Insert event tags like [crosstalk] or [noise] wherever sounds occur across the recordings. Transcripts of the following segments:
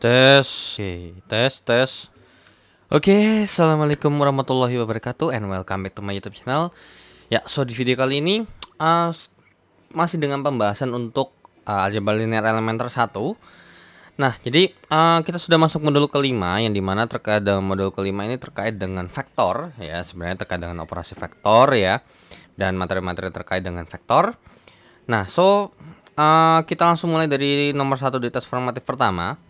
Tes, oke, tes, tes. Oke, assalamualaikum warahmatullahi wabarakatuh, and welcome back to my YouTube channel. Ya, so di video kali ini uh, masih dengan pembahasan untuk uh, aljabar linear elementer 1 Nah, jadi uh, kita sudah masuk modul kelima yang di mana terkait dengan modul kelima ini terkait dengan vektor ya, sebenarnya terkait dengan operasi vektor ya, dan materi-materi terkait dengan vektor. Nah, so uh, kita langsung mulai dari nomor satu di tes formatif pertama.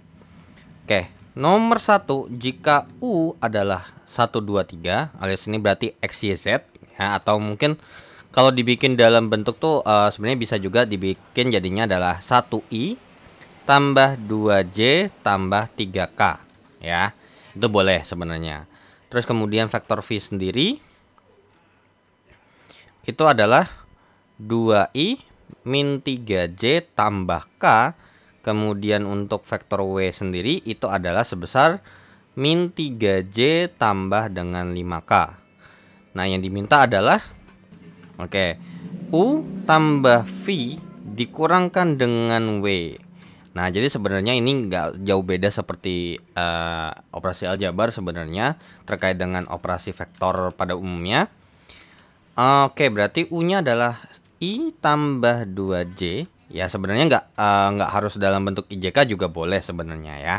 Oke, nomor satu jika u adalah 1, 2, 3 alias ini berarti x, y, z ya, atau mungkin kalau dibikin dalam bentuk tuh uh, sebenarnya bisa juga dibikin jadinya adalah 1i tambah 2j tambah 3k ya. Itu boleh sebenarnya. Terus kemudian vektor v sendiri itu adalah 2i min 3j tambah k. Kemudian untuk vektor w sendiri itu adalah sebesar min 3j tambah dengan 5k. Nah, yang diminta adalah Oke. U tambah V dikurangkan dengan W. Nah, jadi sebenarnya ini nggak jauh beda seperti uh, operasi aljabar sebenarnya terkait dengan operasi vektor pada umumnya. Oke, berarti U-nya adalah I tambah 2J. Ya, sebenarnya nggak uh, harus dalam bentuk IJK juga boleh sebenarnya ya.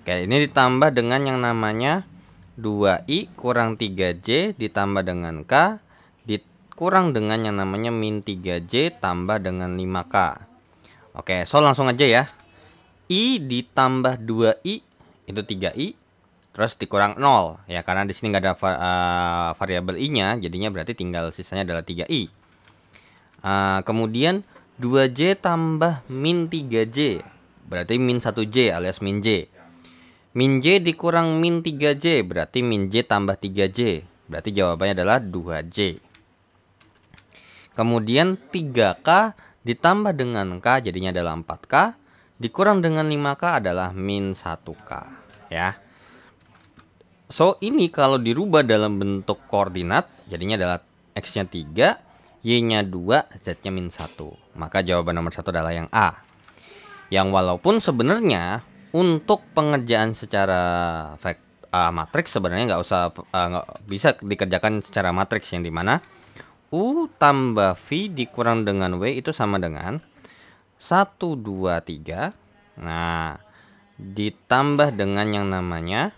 Oke, ini ditambah dengan yang namanya 2I kurang 3J ditambah dengan K kurang dengan yang namanya min 3J tambah dengan 5K. Oke, so langsung aja ya. I ditambah 2I itu 3I terus dikurang 0 ya karena di sini nggak ada uh, variabel i-nya jadinya berarti tinggal sisanya adalah 3i. Uh, kemudian 2j tambah min 3j berarti min 1j alias min j. Min j dikurang min 3j berarti min j tambah 3j. Berarti jawabannya adalah 2j. Kemudian 3K ditambah dengan K jadinya adalah 4K. Dikurang dengan 5K adalah min 1K. Ya. So ini kalau dirubah dalam bentuk koordinat jadinya adalah X-nya 3, Y-nya 2, Z-nya min 1. Maka jawaban nomor satu adalah yang A. Yang walaupun sebenarnya untuk pengerjaan secara vekt, uh, matriks sebenarnya nggak usah uh, gak bisa dikerjakan secara matriks yang di mana U tambah V dikurang dengan W itu sama dengan 1, 2, 3 Nah ditambah dengan yang namanya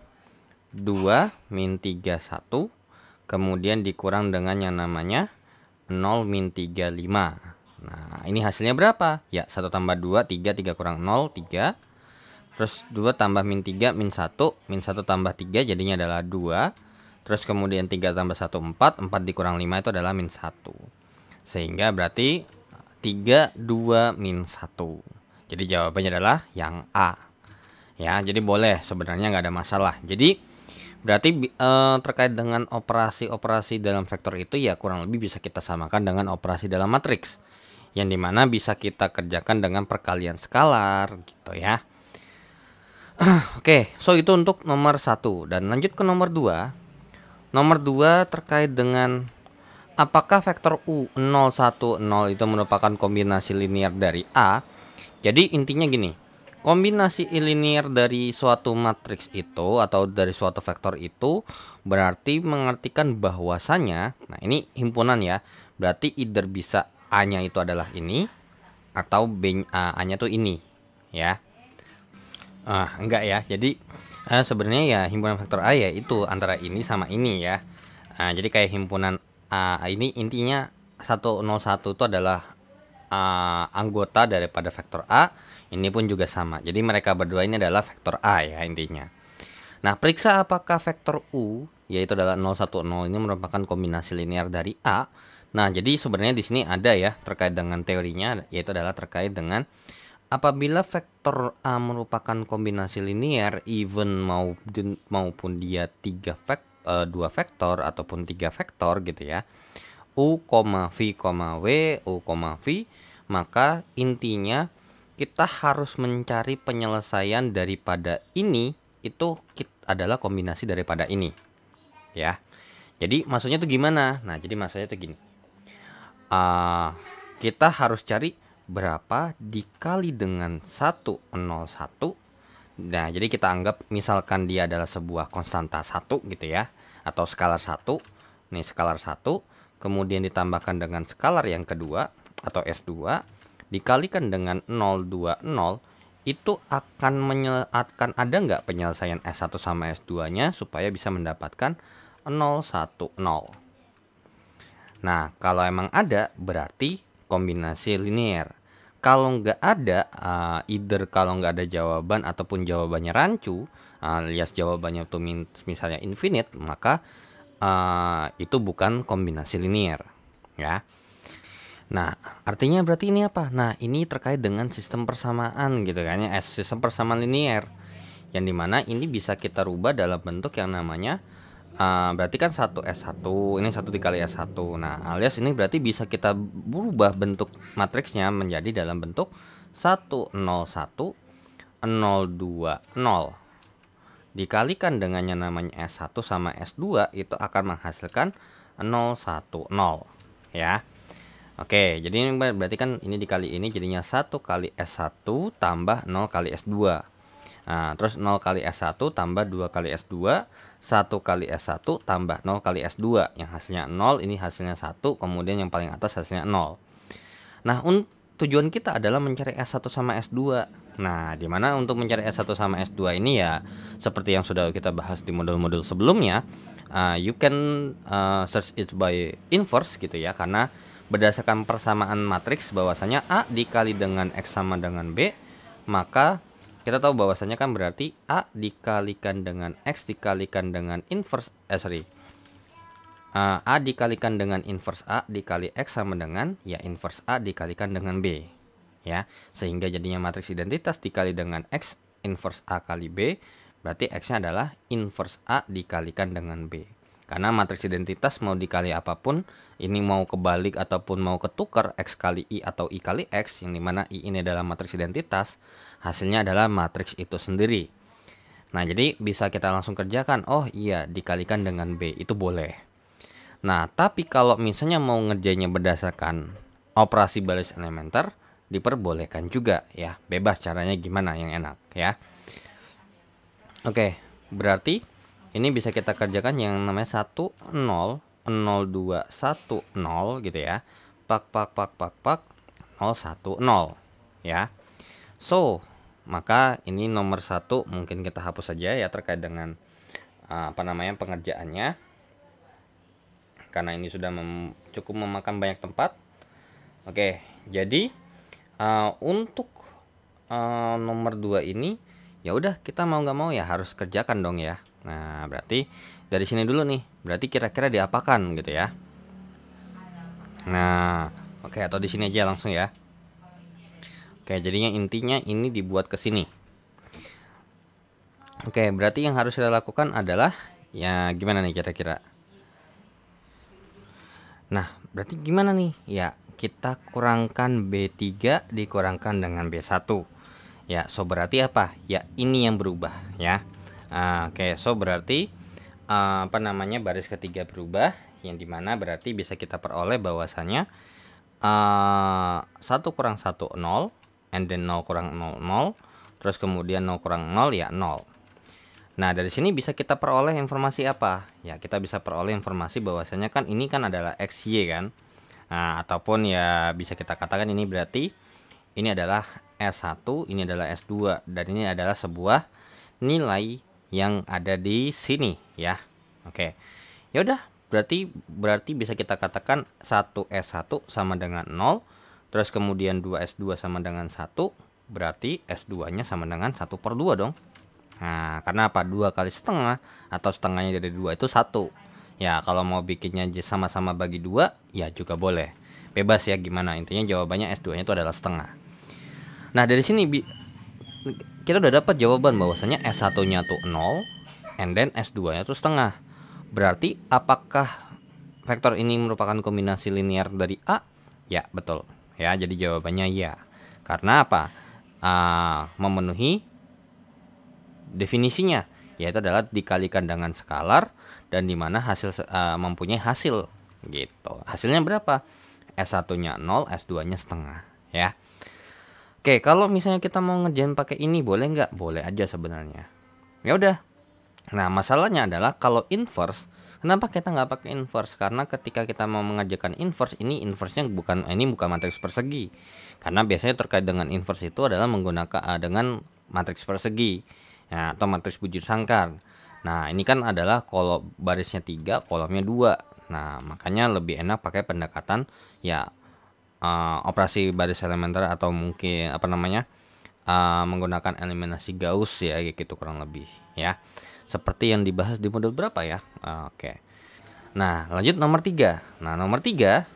2 min 3, 1 Kemudian dikurang dengan yang namanya 0 min 3, 5 Nah ini hasilnya berapa? Ya 1 tambah 2, 3, 3 kurang 0, 3 Terus 2 tambah min 3, min 1 Min 1 tambah 3 jadinya adalah 2 Terus kemudian 3 tambah 1 4, 4 dikurang 5 itu adalah min 1. Sehingga berarti 3 2 min 1. Jadi jawabannya adalah yang A. Ya, jadi boleh sebenarnya nggak ada masalah. Jadi berarti eh, terkait dengan operasi-operasi dalam vektor itu ya kurang lebih bisa kita samakan dengan operasi dalam matriks. Yang di mana bisa kita kerjakan dengan perkalian skalar gitu ya. [clears throat] Oke, so itu untuk nomor satu dan lanjut ke nomor 2 Nomor 2 terkait dengan apakah vektor U010 itu merupakan kombinasi linear dari A. Jadi intinya gini, kombinasi linear dari suatu matriks itu atau dari suatu vektor itu berarti mengartikan bahwasanya, nah ini himpunan ya, berarti either bisa A-nya itu adalah ini atau B A-nya tuh ini, ya. Ah, enggak ya. Jadi uh, sebenarnya ya himpunan faktor A ya itu antara ini sama ini ya. Nah, jadi kayak himpunan A ini intinya 101 itu adalah uh, anggota daripada vektor A. Ini pun juga sama. Jadi mereka berdua ini adalah vektor A ya intinya. Nah, periksa apakah vektor U yaitu adalah 010 ini merupakan kombinasi linear dari A. Nah, jadi sebenarnya di sini ada ya terkait dengan teorinya yaitu adalah terkait dengan Apabila vektor A merupakan kombinasi linear, even maupun maupun dia tiga vek, uh, dua vektor ataupun tiga vektor gitu ya, u, v, w, u, v, maka intinya kita harus mencari penyelesaian daripada ini itu adalah kombinasi daripada ini, ya. Jadi maksudnya itu gimana? Nah, jadi maksudnya itu gini. Uh, kita harus cari berapa dikali dengan 101 Nah, jadi kita anggap misalkan dia adalah sebuah konstanta satu gitu ya atau skalar satu. Nih skalar satu, kemudian ditambahkan dengan skalar yang kedua atau S2 dikalikan dengan 020 itu akan akan ada nggak penyelesaian S1 sama S2-nya supaya bisa mendapatkan 010. Nah, kalau emang ada berarti kombinasi linear. Kalau nggak ada, uh, either kalau nggak ada jawaban ataupun jawabannya rancu, uh, alias jawabannya itu misalnya infinite, maka uh, itu bukan kombinasi linear, ya. Nah, artinya berarti ini apa? Nah, ini terkait dengan sistem persamaan gitu kan ya, eh, sistem persamaan linear. Yang di mana ini bisa kita rubah dalam bentuk yang namanya uh, berarti kan 1 S1 ini satu dikali S1 nah alias ini berarti bisa kita berubah bentuk matriksnya menjadi dalam bentuk 101 020 dikalikan dengan yang namanya S1 sama S2 itu akan menghasilkan 010 ya Oke, jadi ini berarti kan ini dikali ini jadinya 1 kali S1 tambah 0 kali S2. Nah, terus 0 kali S1 tambah 2 kali S2 1 kali S1 tambah 0 kali S2 yang hasilnya 0 ini hasilnya 1 kemudian yang paling atas hasilnya 0 nah tujuan kita adalah mencari S1 sama S2 nah di mana untuk mencari S1 sama S2 ini ya seperti yang sudah kita bahas di modul-modul sebelumnya uh, you can uh, search it by inverse gitu ya karena berdasarkan persamaan matriks bahwasanya A dikali dengan X sama dengan B maka kita tahu bahwasanya kan berarti A dikalikan dengan X dikalikan dengan inverse eh sorry. A dikalikan dengan inverse A dikali X sama dengan ya inverse A dikalikan dengan B ya. Sehingga jadinya matriks identitas dikali dengan X inverse A kali B berarti X nya adalah inverse A dikalikan dengan B karena matriks identitas mau dikali apa pun ini mau kebalik ataupun mau ketukar X kali I atau I kali X yang di mana I ini adalah matriks identitas hasilnya adalah matriks itu sendiri. Nah jadi bisa kita langsung kerjakan oh iya dikalikan dengan B itu boleh. Nah tapi kalau misalnya mau ngerjainnya berdasarkan operasi baris elementer diperbolehkan juga ya. Bebas caranya gimana yang enak ya. Oke berarti ini bisa kita kerjakan yang namanya 1 0 0 2 1 0 gitu ya. Pak pak pak pak pak 0 1 0 ya. So, maka ini nomor satu mungkin kita hapus saja ya terkait dengan uh, apa namanya pengerjaannya karena ini sudah mem cukup memakan banyak tempat. Oke, jadi uh, untuk uh, nomor 2 ini ya udah kita mau nggak mau ya harus kerjakan dong ya Nah, berarti dari sini dulu nih. Berarti kira-kira diapakan gitu ya. Nah, oke atau di sini aja langsung ya. Oke, jadinya intinya ini dibuat ke sini. Oke, berarti yang harus kita lakukan adalah ya gimana nih kira-kira? Nah, berarti gimana nih? Ya, kita kurangkan B3 dikurangkan dengan B1. Ya, so berarti apa? Ya, ini yang berubah ya. Nah, Oke, okay. so berarti uh, apa namanya baris ketiga berubah, yang di mana berarti bisa kita peroleh bahwasanya uh, 1 kurang 1 0, and then 0 kurang 0 0, terus kemudian 0 kurang 0 ya 0. Nah, dari sini bisa kita peroleh informasi apa? Ya, kita bisa peroleh informasi bahwasanya kan ini kan adalah XY kan. Nah, ataupun ya bisa kita katakan ini berarti ini adalah S1, ini adalah S2 dan ini adalah sebuah nilai yang ada di sini ya. Oke. Ya udah, berarti berarti bisa kita katakan 1S1 sama dengan 0, terus kemudian 2S2 sama dengan 1, berarti S2-nya sama dengan 1 per 2 dong. Nah, karena apa? 2 kali setengah atau setengahnya dari 2 itu 1. Ya, kalau mau bikinnya sama-sama bagi 2, ya juga boleh. Bebas ya gimana. Intinya jawabannya S2-nya itu adalah setengah. Nah, dari sini kita udah dapat jawaban bahwasanya S1-nya tuh 0 and then S2-nya tuh setengah. Berarti apakah vektor ini merupakan kombinasi linear dari A? Ya, betul. Ya, jadi jawabannya ya. Karena apa? Uh, memenuhi definisinya yaitu adalah dikalikan dengan skalar dan di mana hasil uh, mempunyai hasil gitu. Hasilnya berapa? S1-nya 0, S2-nya setengah ya. Oke, kalau misalnya kita mau ngerjain pakai ini boleh nggak? Boleh aja sebenarnya. Ya udah. Nah, masalahnya adalah kalau inverse, kenapa kita nggak pakai inverse? Karena ketika kita mau mengajarkan inverse, ini inverse-nya bukan ini bukan matriks persegi. Karena biasanya terkait dengan inverse itu adalah menggunakan uh, dengan matriks persegi ya, atau matriks bujur sangkar. Nah, ini kan adalah kalau barisnya tiga, kolomnya dua. Nah, makanya lebih enak pakai pendekatan ya uh, operasi baris elementer atau mungkin apa namanya uh, menggunakan eliminasi Gauss ya gitu kurang lebih ya. Seperti yang dibahas di modul berapa ya? Uh, oke. Okay. nah lanjut nomor tiga. Nah nomor tiga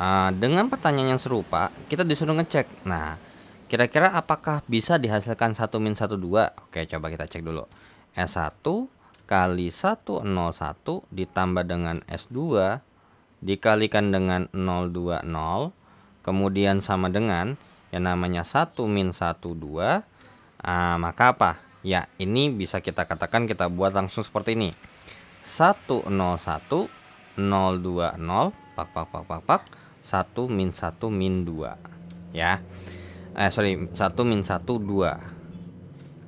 uh, dengan pertanyaan yang serupa kita disuruh ngecek. Nah kira-kira apakah bisa dihasilkan 1 min 1 2 oke coba kita cek dulu. S1 kali 101 ditambah dengan S2 dikalikan dengan 020 kemudian sama dengan yang namanya 1 min 1 2 ah, maka apa? Ya ini bisa kita katakan kita buat langsung seperti ini. 101 020 pak pak pak pak pak 1 min 1 min 2 ya. Eh sorry 1 min 1 2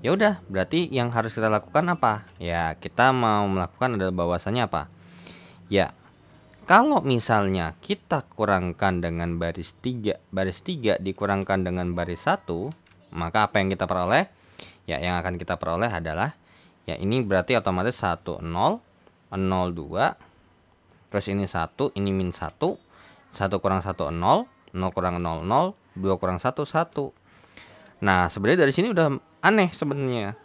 ya udah berarti yang harus kita lakukan apa? Ya kita mau melakukan adalah bahwasanya apa? Ya kalau misalnya kita kurangkan dengan baris 3, baris 3 dikurangkan dengan baris 1, maka apa yang kita peroleh? Ya, yang akan kita peroleh adalah ya ini berarti otomatis 1 0 0 2 terus ini 1, ini min 1. 1 kurang 1 0, 0 kurang 0 0, 2 kurang 1 1. Nah, sebenarnya dari sini udah aneh sebenarnya.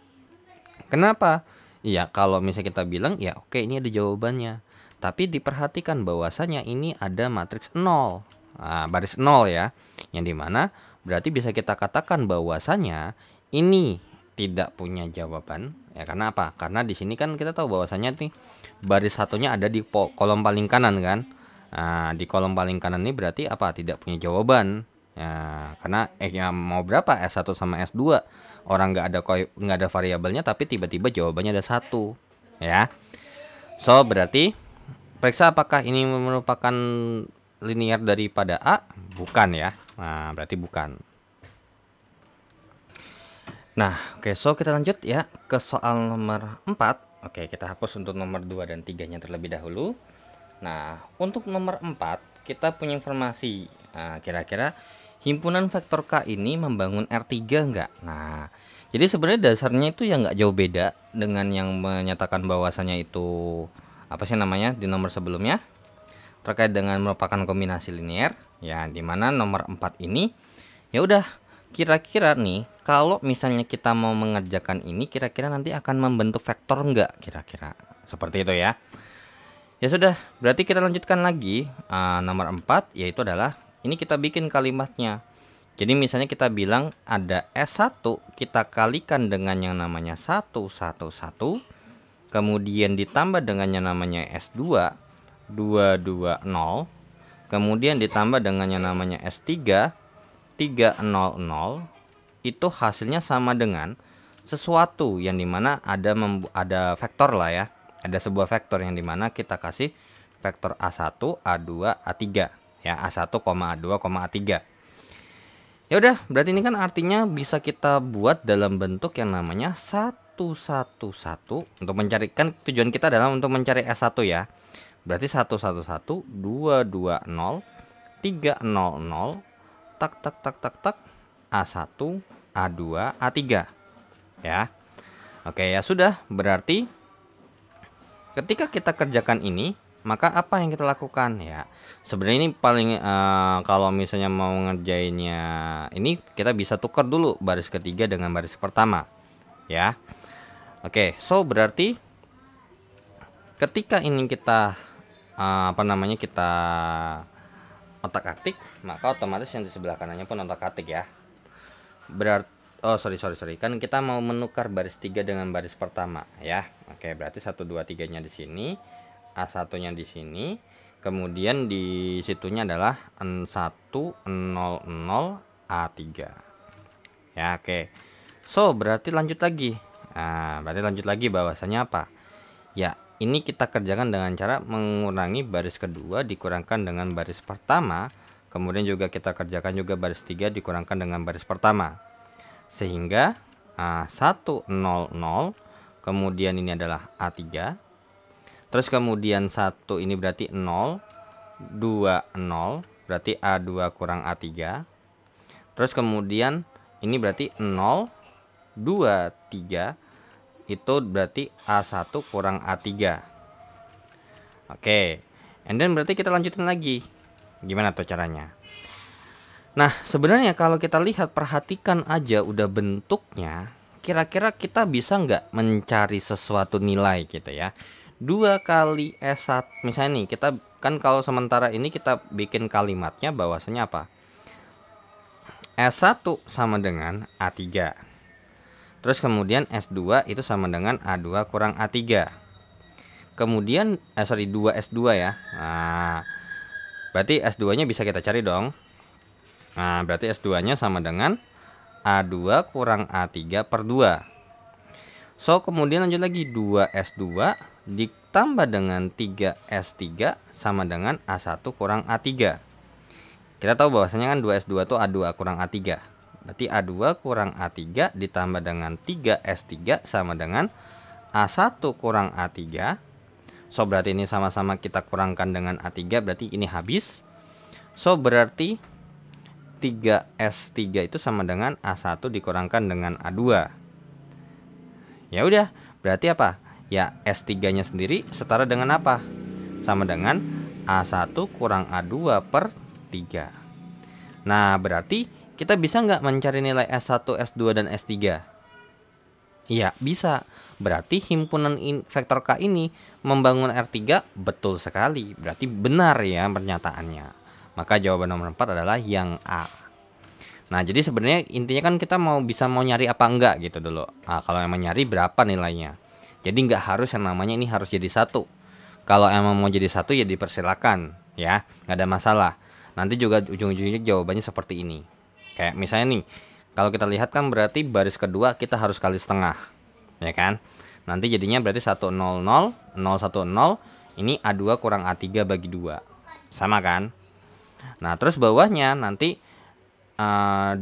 Kenapa? Ya, kalau misalnya kita bilang ya oke ini ada jawabannya tapi diperhatikan bahwasanya ini ada matriks 0. Nah, baris 0 ya. Yang di mana berarti bisa kita katakan bahwasanya ini tidak punya jawaban. Ya karena apa? Karena di sini kan kita tahu bahwasanya nih baris satunya ada di kolom paling kanan kan. Nah, di kolom paling kanan ini berarti apa? Tidak punya jawaban. Ya, karena eh ya mau berapa S1 sama S2 orang nggak ada nggak ada variabelnya tapi tiba-tiba jawabannya ada satu ya. So berarti periksa apakah ini merupakan linear daripada A? Bukan ya. Nah berarti bukan. Nah oke okay, so kita lanjut ya ke soal nomor 4 oke okay, kita hapus untuk nomor 2 dan 3 nya terlebih dahulu. Nah untuk nomor 4 kita punya informasi. Nah kira-kira himpunan vektor K ini membangun R3 enggak nah jadi sebenarnya dasarnya itu yang nggak jauh beda dengan yang menyatakan bahwasannya itu apa sih namanya? Di nomor sebelumnya. Terkait dengan merupakan kombinasi linear ya di mana nomor 4 ini ya udah kira-kira nih kalau misalnya kita mau mengerjakan ini kira-kira nanti akan membentuk vektor enggak kira-kira? Seperti itu ya. Ya sudah berarti kita lanjutkan lagi uh, nomor 4 yaitu adalah ini kita bikin kalimatnya. Jadi misalnya kita bilang ada S1 kita kalikan dengan yang namanya 111 kemudian ditambah dengan yang namanya S2 220 kemudian ditambah dengan yang namanya S3 300 itu hasilnya sama dengan sesuatu yang di mana ada ada vektor lah ya. Ada sebuah vektor yang di mana kita kasih vektor A1 A2 A3 ya A1, A2, A3 ya udah berarti ini kan artinya bisa kita buat dalam bentuk yang namanya satu 111 untuk mencarikan tujuan kita adalah untuk mencari S1 ya. Berarti 111 220 300 tak tak tak tak tak A1 A2 A3 ya. Oke ya sudah berarti ketika kita kerjakan ini maka apa yang kita lakukan ya sebenarnya ini paling uh, kalau misalnya mau ngerjainnya ini kita bisa tukar dulu baris ketiga dengan baris pertama ya Oke, so berarti ketika ini kita uh, apa namanya kita otak-atik, maka otomatis yang di sebelah kanannya pun otak-atik ya. Berarti oh sorry sorry sorry kan kita mau menukar baris 3 dengan baris pertama ya. Oke, berarti 1 2 3-nya di sini, A1-nya di sini, kemudian di situnya adalah N100 A3. Ya, oke. So, berarti lanjut lagi Nah, berarti lanjut lagi bahwasanya apa? Ya, ini kita kerjakan dengan cara mengurangi baris kedua dikurangkan dengan baris pertama, kemudian juga kita kerjakan juga baris 3 dikurangkan dengan baris pertama sehingga uh, 1 0 0 kemudian ini adalah A3 terus kemudian 1 ini berarti 0 2 0 berarti A2 kurang A3 terus kemudian ini berarti 0 2 3 itu berarti A1 kurang A3 oke and then berarti kita lanjutin lagi Gimana tuh caranya? Nah, sebenarnya kalau kita lihat perhatikan aja udah bentuknya, kira-kira kita bisa nggak mencari sesuatu nilai gitu ya? Dua kali S1, misalnya nih kita kan kalau sementara ini kita bikin kalimatnya bahwasanya apa? S1 sama dengan A3. Terus kemudian S2 itu sama dengan A2 kurang A3. Kemudian eh sorry 2S2 ya. Nah, Berarti S2-nya bisa kita cari dong. Nah, berarti S2-nya sama dengan A2 kurang A3 per 2. So, kemudian lanjut lagi 2S2 ditambah dengan 3S3 sama dengan A1 kurang A3. Kita tahu bahwasanya kan 2S2 itu A2 kurang A3. Berarti A2 kurang A3 ditambah dengan 3S3 sama dengan A1 kurang A3 So berarti ini sama-sama kita kurangkan dengan A3 berarti ini habis. So berarti 3S3 itu sama dengan A1 dikurangkan dengan A2. Ya udah, berarti apa? Ya S3-nya sendiri setara dengan apa? Sama dengan A1 kurang A2 per 3. Nah, berarti kita bisa nggak mencari nilai S1, S2, dan S3? Iya, bisa. Berarti himpunan vektor K ini membangun R3 betul sekali. Berarti benar ya pernyataannya. Maka jawaban nomor 4 adalah yang A. Nah, jadi sebenarnya intinya kan kita mau bisa mau nyari apa enggak gitu dulu. Nah, kalau emang nyari berapa nilainya. Jadi nggak harus yang namanya ini harus jadi satu. Kalau emang mau jadi satu ya dipersilakan ya, nggak ada masalah. Nanti juga ujung-ujungnya jawabannya seperti ini. Kayak misalnya nih, kalau kita lihat kan berarti baris kedua kita harus kali setengah, ya kan? Nanti jadinya berarti 100 010 ini A2 kurang A3 bagi 2. Sama kan? Nah, terus bawahnya nanti uh,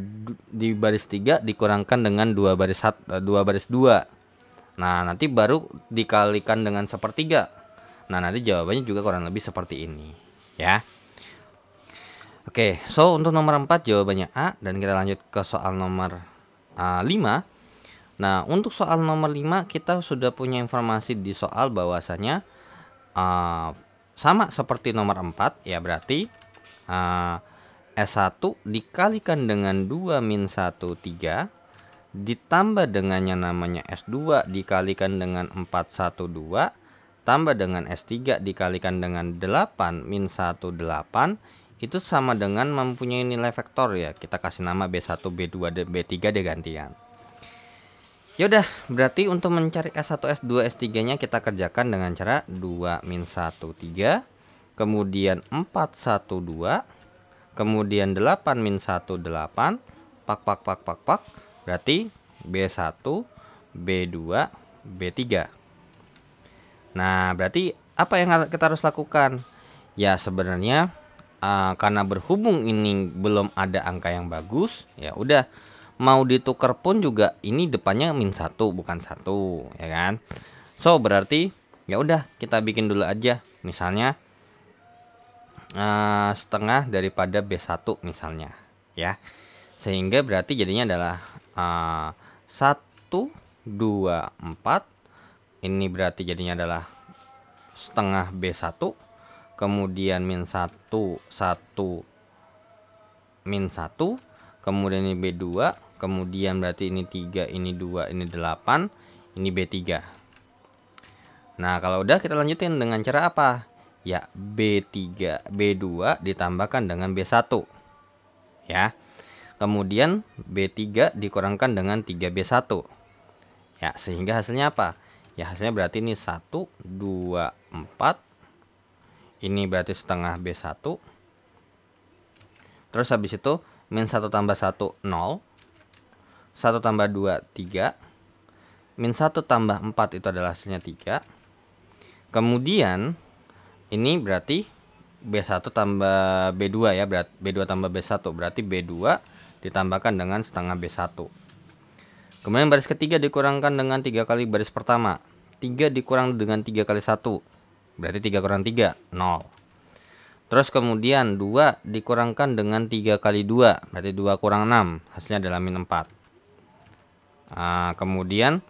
di baris 3 dikurangkan dengan dua baris sat, uh, dua baris 2. Nah, nanti baru dikalikan dengan sepertiga. Nah, nanti jawabannya juga kurang lebih seperti ini, ya. Oke, so untuk nomor 4 jawabannya A dan kita lanjut ke soal nomor uh, 5. Nah, untuk soal nomor 5 kita sudah punya informasi di soal bahwasanya uh, sama seperti nomor 4 ya berarti uh, S1 dikalikan dengan 2 min 1 3 ditambah dengannya namanya S2 dikalikan dengan 4 1 2 tambah dengan S3 dikalikan dengan 8 min 1 8 itu sama dengan mempunyai nilai vektor ya. Kita kasih nama B1 B2 B3 deh gantian. Yaudah, berarti untuk mencari S1, S2, S3 nya kita kerjakan dengan cara 2 min 1, 3 Kemudian 4, 1, 2 Kemudian 8 min 1, 8 Pak, pak, pak, pak, pak. Berarti B1, B2, B3 Nah, berarti apa yang kita harus lakukan? Ya sebenarnya uh, karena berhubung ini belum ada angka yang bagus, ya udah mau ditukar pun juga ini depannya min satu bukan satu ya kan? So berarti ya udah kita bikin dulu aja. Misalnya uh, setengah daripada B1 misalnya ya. Sehingga berarti jadinya adalah uh, 1 2 4 ini berarti jadinya adalah setengah B1 kemudian min 1 1 min 1 kemudian ini B2 kemudian berarti ini 3 ini 2 ini 8 ini B3 nah kalau udah kita lanjutin dengan cara apa? Ya B3 B2 ditambahkan dengan B1 ya. Kemudian B3 dikurangkan dengan 3B1 ya. Sehingga hasilnya apa? Ya hasilnya berarti ini 1 2 4 ini berarti setengah B1 terus habis itu min 1 tambah 1 0 1 tambah 2 3 min 1 tambah 4 itu adalah hasilnya 3 kemudian ini berarti B1 tambah B2 ya berarti B2 tambah B1 berarti B2 ditambahkan dengan setengah B1 kemudian baris ketiga dikurangkan dengan tiga kali baris pertama. 3 dikurang dengan 3 kali 1 berarti 3 kurang 3 0 terus kemudian 2 dikurangkan dengan 3 kali 2 berarti 2 kurang 6 hasilnya adalah min 4 Nah, kemudian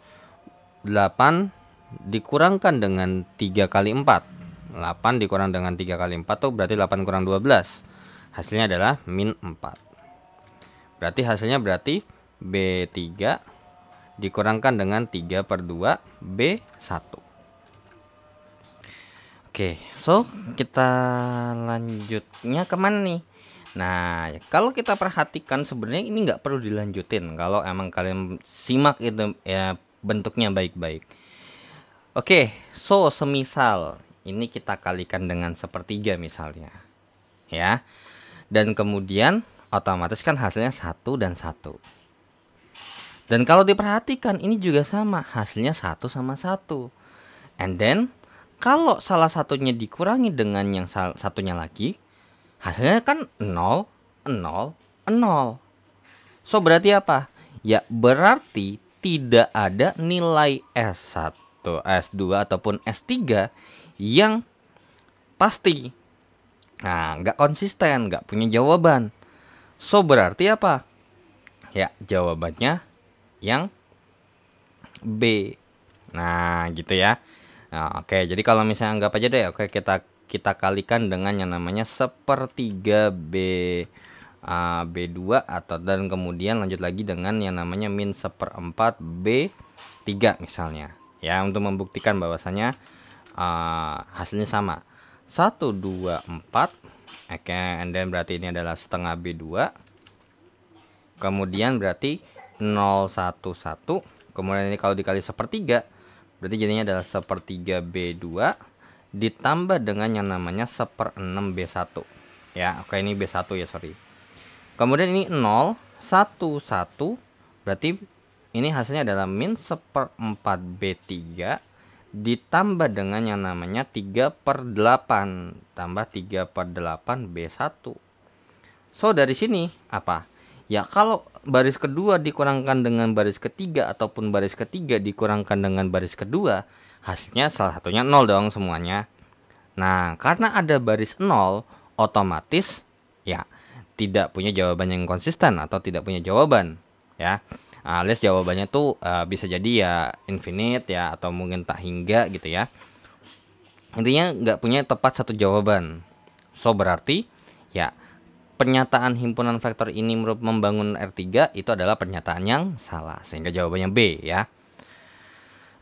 8 dikurangkan dengan 3 kali 4 8 dikurang dengan 3 kali 4 tuh berarti 8 kurang 12 hasilnya adalah min 4 berarti hasilnya berarti B3 dikurangkan dengan 3 per 2 B1 Oke so kita lanjutnya ke mana nih Nah, kalau kita perhatikan sebenarnya ini nggak perlu dilanjutin kalau emang kalian simak itu ya bentuknya baik-baik. Oke, so semisal ini kita kalikan dengan sepertiga misalnya, ya, dan kemudian otomatis kan hasilnya satu dan satu. Dan kalau diperhatikan ini juga sama, hasilnya satu sama satu. And then kalau salah satunya dikurangi dengan yang satunya lagi, hasilnya kan 0 0 0 so berarti apa? Ya berarti tidak ada nilai S1 S2 ataupun S3 yang pasti. Nah nggak konsisten nggak punya jawaban. So berarti apa? Ya jawabannya yang B. Nah gitu ya nah, oke. Jadi kalau misalnya anggap aja deh oke kita kita kalikan dengan yang namanya sepertiga B uh, B2 atau dan kemudian lanjut lagi dengan yang namanya min seperempat B3 misalnya. Ya untuk membuktikan bahwasanya uh, hasilnya sama. 1 2 4 oke okay, and then berarti ini adalah setengah B2 kemudian berarti 0 1 1 kemudian ini kalau dikali sepertiga berarti jadinya adalah sepertiga B2 ditambah dengan yang namanya seper 6 B1 ya oke ini B1 ya sorry. Kemudian ini 0 1 1 berarti ini hasilnya adalah min seper 4 B3 ditambah dengan yang namanya 3 per 8 tambah 3 per 8 B1 so dari sini apa ya kalau baris kedua dikurangkan dengan baris ketiga ataupun baris ketiga dikurangkan dengan baris kedua hasilnya salah satunya nol dong semuanya. Nah, karena ada baris nol, otomatis ya tidak punya jawaban yang konsisten atau tidak punya jawaban ya. Alias jawabannya tuh uh, bisa jadi ya infinite ya atau mungkin tak hingga gitu ya. Intinya nggak punya tepat satu jawaban. So berarti ya pernyataan himpunan vektor ini membangun R3 itu adalah pernyataan yang salah sehingga jawabannya B ya.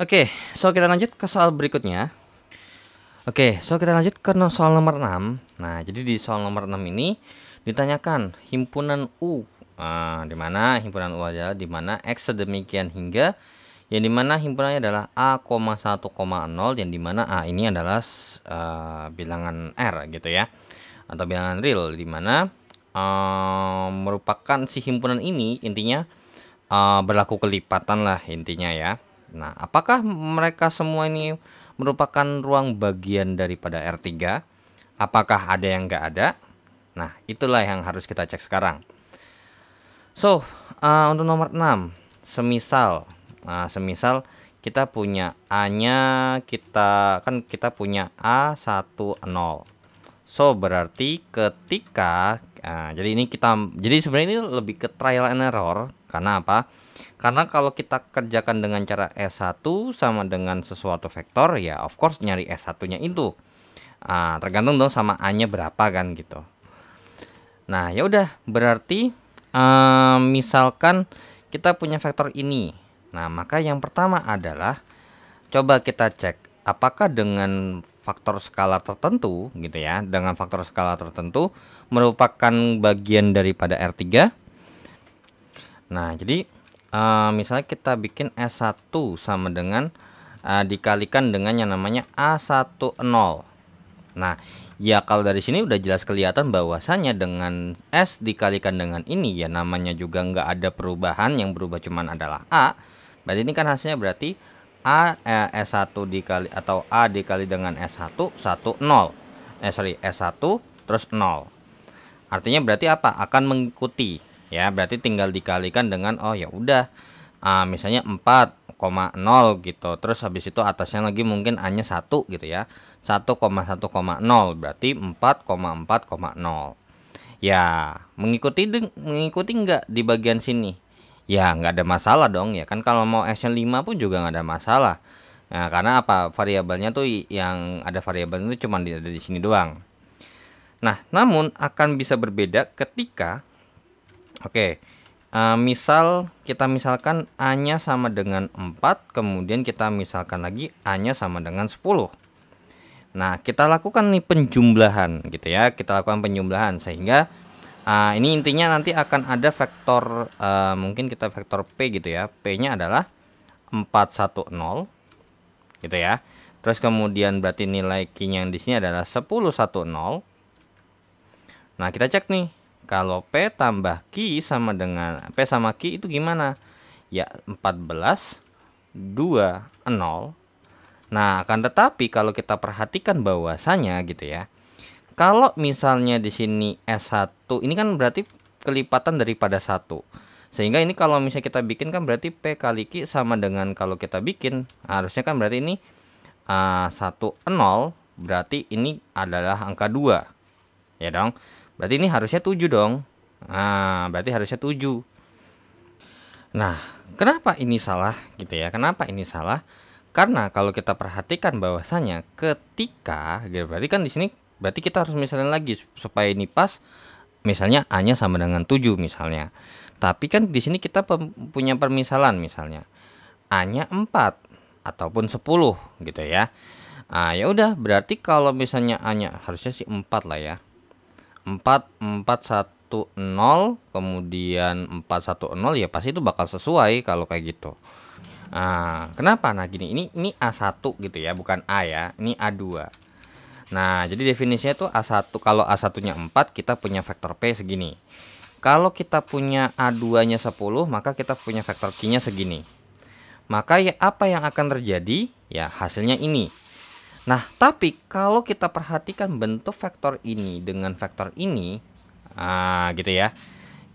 Oke, so kita lanjut ke soal berikutnya. Oke, so kita lanjut ke soal nomor 6. Nah, jadi di soal nomor 6 ini ditanyakan himpunan U. Nah, di mana himpunan U adalah di mana X sedemikian hingga yang di mana himpunannya adalah A, 1,0 yang di mana A ini adalah uh, bilangan R gitu ya atau bilangan real di mana merupakan si himpunan ini intinya uh, berlaku kelipatan lah intinya ya Nah, apakah mereka semua ini merupakan ruang bagian daripada R3? Apakah ada yang nggak ada? Nah, itulah yang harus kita cek sekarang. So, uh, untuk nomor 6, semisal, uh, semisal kita punya A-nya, kita kan kita punya A10. So, berarti ketika, uh, jadi ini kita, jadi sebenarnya ini lebih ke trial and error, karena apa? Karena kalau kita kerjakan dengan cara S1 sama dengan sesuatu vektor ya of course nyari S1-nya itu. Nah, tergantung dong sama A-nya berapa kan gitu. Nah, ya udah berarti um, misalkan kita punya vektor ini. Nah, maka yang pertama adalah coba kita cek apakah dengan faktor skala tertentu gitu ya, dengan faktor skala tertentu merupakan bagian daripada R3. Nah, jadi uh, misalnya kita bikin S1 sama dengan uh, dikalikan dengan yang namanya A10 nah ya kalau dari sini udah jelas kelihatan bahwasannya dengan S dikalikan dengan ini ya namanya juga nggak ada perubahan yang berubah cuman adalah A. Berarti ini kan hasilnya berarti A eh, S1 dikali atau A dikali dengan S1 1 0 eh sorry S1 terus 0 artinya berarti apa? Akan mengikuti. Ya berarti tinggal dikalikan dengan oh ya udah uh, misalnya 4,0 gitu. Terus habis itu atasnya lagi mungkin A nya 1 gitu ya. 1,1,0 berarti 4,4,0 ya mengikuti mengikuti enggak di bagian sini? Ya nggak ada masalah dong ya kan? Kalau mau nya 5 pun juga nggak ada masalah. Nah, karena apa? Variabelnya tuh yang ada variabel itu cuma ada di sini doang. Nah, namun akan bisa berbeda ketika oke, okay, uh, eh, misal kita misalkan A-nya sama dengan 4, kemudian kita misalkan lagi A-nya sama dengan 10. Nah, kita lakukan nih penjumlahan gitu ya. Kita lakukan penjumlahan sehingga uh, ini intinya nanti akan ada vektor uh, mungkin kita vektor P gitu ya. P-nya adalah 410 gitu ya. Terus kemudian berarti nilai q-nya yang di sini adalah 1010. Nah, kita cek nih. Kalau P tambah Q sama dengan P sama Q itu gimana? Ya 14 2 0. Nah, akan tetapi kalau kita perhatikan bahwasanya gitu ya. Kalau misalnya di sini S1 ini kan berarti kelipatan daripada satu. Sehingga ini kalau misalnya kita bikin kan berarti P kali Q sama dengan kalau kita bikin harusnya kan berarti ini uh, 1 0 berarti ini adalah angka 2. Ya dong. Berarti ini harusnya 7 dong. Nah, berarti harusnya 7. Nah, kenapa ini salah gitu ya? Kenapa ini salah? Karena kalau kita perhatikan bahwasanya ketika gitu berarti kan di sini berarti kita harus misalnya lagi supaya ini pas misalnya A-nya sama dengan 7 misalnya. Tapi kan di sini kita punya permisalan misalnya A-nya 4 ataupun 10 gitu ya. Ah ya udah berarti kalau misalnya A-nya harusnya sih 4 lah ya. 4 4 1 0 kemudian 4 1 0 ya pasti itu bakal sesuai kalau kayak gitu. Nah, kenapa? Nah, gini, ini ini A1 gitu ya, bukan A ya. Ini A2. Nah, jadi definisinya tuh A1 kalau A1-nya 4, kita punya vektor P segini. Kalau kita punya A2-nya 10, maka kita punya vektor Q-nya segini. Maka ya apa yang akan terjadi? Ya, hasilnya ini. Nah, tapi kalau kita perhatikan bentuk vektor ini dengan vektor ini, ah gitu ya.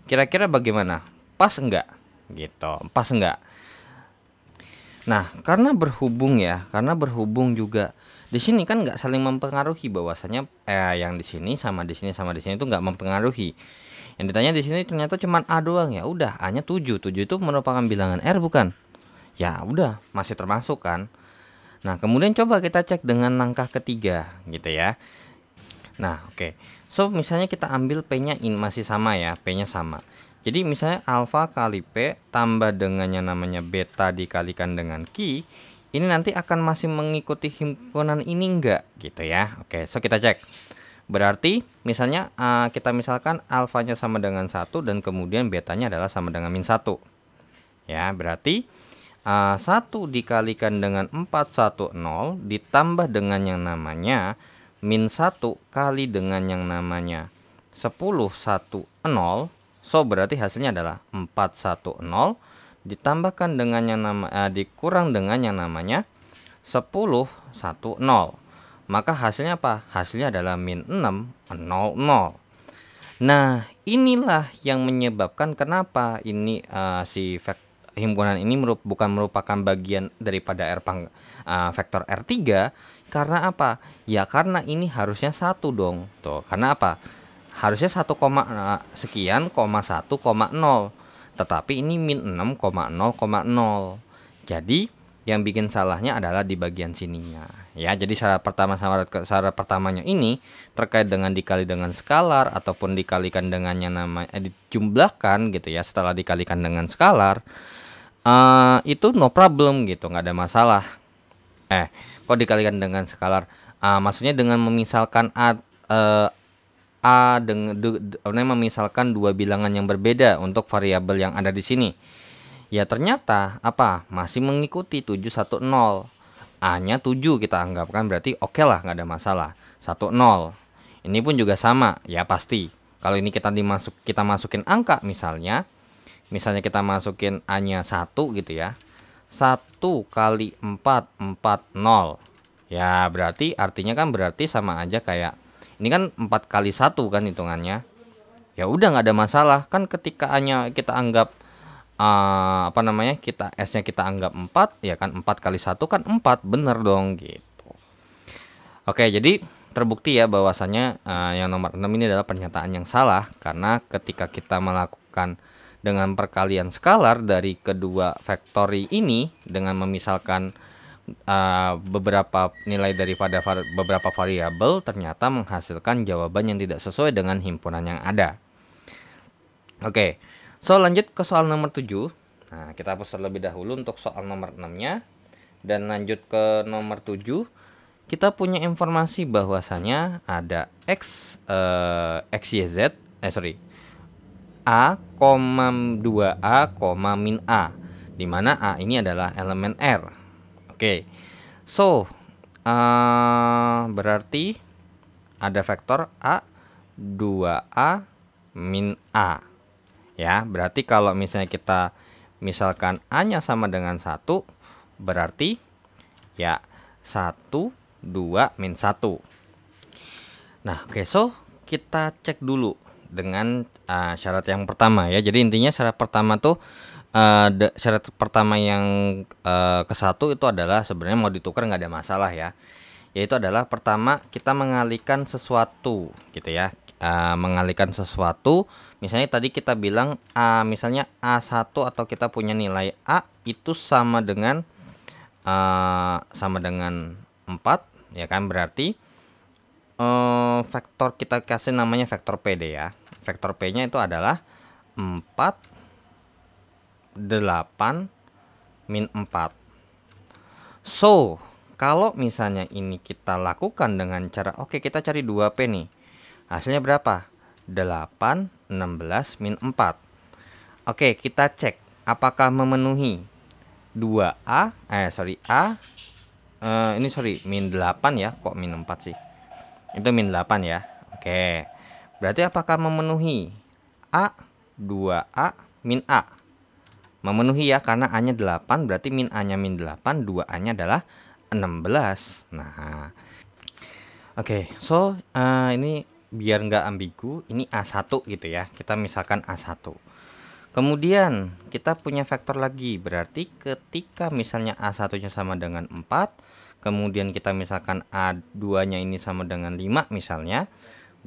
Kira-kira bagaimana? Pas enggak? Gitu. Pas enggak? Nah, karena berhubung ya, karena berhubung juga di sini kan nggak saling mempengaruhi bahwasanya eh, yang di sini sama di sini sama di sini itu nggak mempengaruhi yang ditanya di sini ternyata cuma A doang ya. Udah, A-nya 7. 7 itu merupakan bilangan R bukan? Ya, udah, masih termasuk kan. Nah, kemudian coba kita cek dengan langkah ketiga gitu ya. Nah, oke. Okay. So, misalnya kita ambil P-nya ini masih sama ya, P-nya sama. Jadi misalnya alfa kali P tambah dengan yang namanya beta dikalikan dengan Q ini nanti akan masih mengikuti himpunan ini enggak gitu ya. Oke, so kita cek. Berarti misalnya uh, kita misalkan alfanya sama dengan satu dan kemudian betanya adalah sama dengan min satu. Ya, berarti 1 dikalikan dengan 410 ditambah dengan yang namanya min 1 kali dengan yang namanya 10 1 0. So berarti hasilnya adalah 410 ditambahkan dengan yang nama uh, dikurang dengan yang namanya 10 1 0 maka hasilnya apa? Hasilnya adalah min 6, 0, 0. Nah, inilah yang menyebabkan kenapa ini uh, si himpunan ini merup bukan merupakan bagian daripada R pang, uh, vektor R3 karena apa? Ya karena ini harusnya satu dong. Tuh, karena apa? Harusnya 1, uh, sekian, koma 1, koma 0. Tetapi ini min 6,0,0. Jadi yang bikin salahnya adalah di bagian sininya ya jadi syarat pertama syarat syarat pertamanya ini terkait dengan dikali dengan skalar ataupun dikalikan dengan yang namanya eh, dijumlahkan gitu ya setelah dikalikan dengan skalar uh, itu no problem gitu nggak ada masalah eh kok dikalikan dengan skalar uh, maksudnya dengan memisalkan a uh, a dengan memisalkan dua bilangan yang berbeda untuk variabel yang ada di sini Ya ternyata apa? Masih mengikuti 710. A-nya 7 kita anggapkan berarti oke okay lah nggak ada masalah. 10. Ini pun juga sama, ya pasti. Kalau ini kita dimasuk kita masukin angka misalnya, misalnya kita masukin A-nya 1 gitu ya. 1 kali 4 4 0. Ya, berarti artinya kan berarti sama aja kayak Ini kan 4 kali satu kan hitungannya. Ya udah nggak ada masalah kan ketika hanya kita anggap uh, apa namanya kita S-nya kita anggap 4 ya kan 4 kali satu kan 4 bener dong gitu. Oke jadi terbukti ya bahwasanya uh, yang nomor 6 ini adalah pernyataan yang salah karena ketika kita melakukan dengan perkalian skalar dari kedua factory ini dengan memisalkan uh, beberapa nilai daripada var beberapa variabel ternyata menghasilkan jawaban yang tidak sesuai dengan himpunan yang ada. Oke, okay. so lanjut ke soal nomor 7. Nah, kita hapus terlebih dahulu untuk soal nomor 6-nya dan lanjut ke nomor 7. Kita punya informasi bahwasanya ada x uh, xyz eh sorry a, 2a, min a di mana a ini adalah elemen R. Oke. So, uh, berarti ada vektor A 2A min A. Ya, berarti kalau misalnya kita misalkan A-nya sama dengan 1, berarti ya 1 2 min 1. Nah, oke, okay, so kita cek dulu dengan uh, syarat yang pertama ya. Jadi intinya syarat pertama tuh uh, syarat pertama yang uh, ke satu itu adalah sebenarnya mau ditukar nggak ada masalah ya. Yaitu adalah pertama kita mengalihkan sesuatu gitu ya. Uh, mengalihkan sesuatu. Misalnya tadi kita bilang uh, misalnya A1 atau kita punya nilai A itu sama dengan uh, sama dengan 4 ya kan? Berarti uh, vektor kita kasih namanya vektor PD ya. Vektor P nya itu adalah 4 8 min 4 so kalau misalnya ini kita lakukan dengan cara oke okay, kita cari 2P nih. Hasilnya berapa? 8 16 min 4 oke okay, kita cek apakah memenuhi 2A eh sorry A uh, ini sorry min 8 ya kok min 4 sih itu min 8 ya. Oke. Berarti apakah memenuhi A? 2A min A. Memenuhi ya karena A-nya 8 berarti min A-nya min 8 2A-nya adalah 16 nah. Oke so uh, ini biar nggak ambigu ini A1 gitu ya. Kita misalkan A1 kemudian kita punya vektor lagi. Berarti ketika misalnya A1 nya sama dengan 4 kemudian kita misalkan A2 nya ini sama dengan 5 misalnya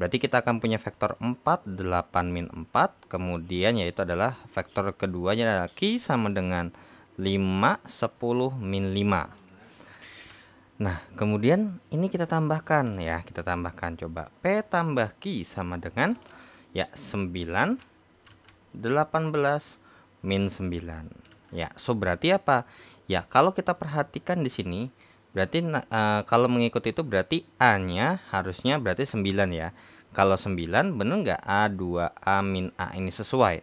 Berarti kita akan punya vektor 4, 8 min 4. Kemudian yaitu adalah vektor keduanya adalah Q sama dengan 5, 10 min 5. Nah, kemudian ini kita tambahkan ya. Kita tambahkan coba. P tambah Q sama dengan ya 9, 18 min 9. Ya, so berarti apa? Ya, kalau kita perhatikan di sini berarti uh, kalau mengikuti itu berarti A-nya harusnya berarti 9 ya. Kalau 9 bener nggak A 2A min A ini sesuai?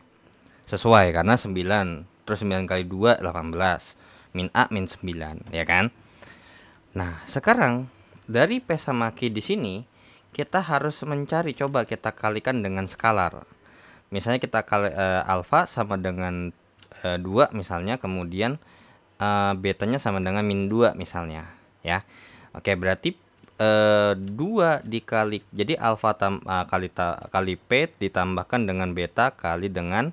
Sesuai karena 9 terus 9 kali 2 18 min A min 9 ya kan? Nah sekarang dari P sama Q di sini kita harus mencari coba kita kalikan dengan skalar. Misalnya kita kali uh, alfa sama dengan uh, 2 misalnya kemudian uh, betanya sama dengan min 2 misalnya ya. Oke berarti eh, 2 dikali jadi alfa tam, uh, kali ta, kali p ditambahkan dengan beta kali dengan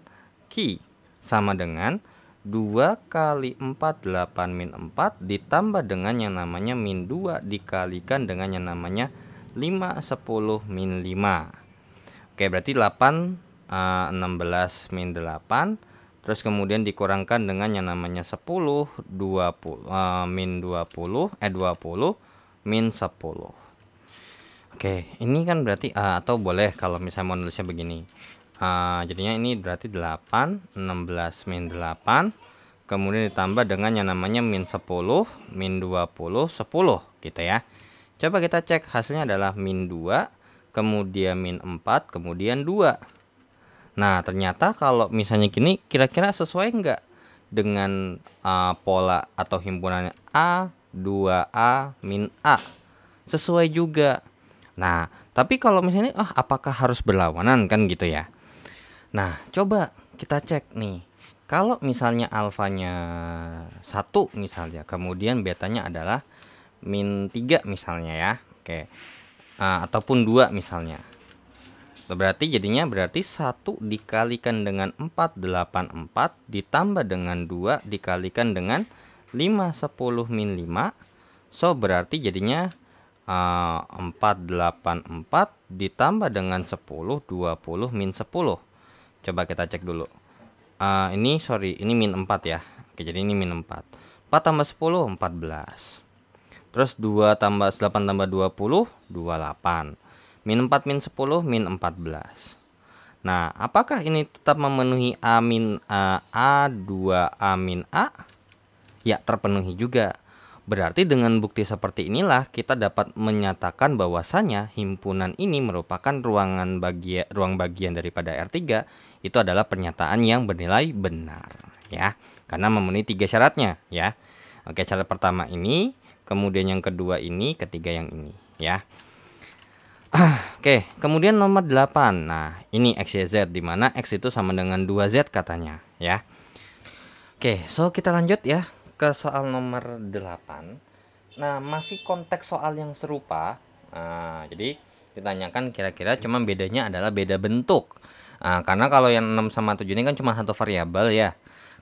q sama dengan 2 kali 4 8 min 4 ditambah dengan yang namanya min 2 dikalikan dengan yang namanya 5 10 min 5 Oke berarti 8 uh, 16 min 8 terus kemudian dikurangkan dengan yang namanya 10 20 uh, min 20 eh 20 min 10 Oke ini kan berarti uh, atau boleh kalau misalnya mau nulisnya begini. Uh, jadinya ini berarti 8 16 min 8 kemudian ditambah dengan yang namanya min 10 min 20 10 gitu ya. Coba kita cek hasilnya adalah min 2 kemudian min 4 kemudian 2 nah ternyata kalau misalnya gini kira-kira sesuai enggak dengan uh, pola atau himpunannya A 2A min A. Sesuai juga. Nah, tapi kalau misalnya ah apakah harus berlawanan kan gitu ya. Nah, coba kita cek nih. Kalau misalnya alfanya satu misalnya, kemudian betanya adalah min 3 misalnya ya. Oke. uh, ataupun dua misalnya berarti jadinya berarti satu dikalikan dengan 484 ditambah dengan 2 dikalikan dengan 5 10 min 5 so berarti jadinya uh, 484 ditambah dengan 10 20 min 10 coba kita cek dulu. Uh, ini sorry ini min 4 ya. Oke jadi ini min 4 4 tambah 10 14 terus 2 tambah 8 tambah 20 28 Min 4 min 10 min 14. Nah, apakah ini tetap memenuhi A min A, A 2 A min A? Ya, terpenuhi juga. Berarti dengan bukti seperti inilah kita dapat menyatakan bahwasanya himpunan ini merupakan ruangan bagian ruang bagian daripada R3 itu adalah pernyataan yang bernilai benar ya. Karena memenuhi tiga syaratnya ya. Oke, syarat pertama ini, kemudian yang kedua ini, ketiga yang ini ya. Oke, kemudian nomor 8. Nah, ini X, Y, Z di mana X itu sama dengan 2Z katanya, ya. Oke, so kita lanjut ya ke soal nomor 8. Nah, masih konteks soal yang serupa. Nah, jadi ditanyakan kira-kira cuma bedanya adalah beda bentuk. Nah, karena kalau yang 6 sama 7 ini kan cuma satu variabel ya.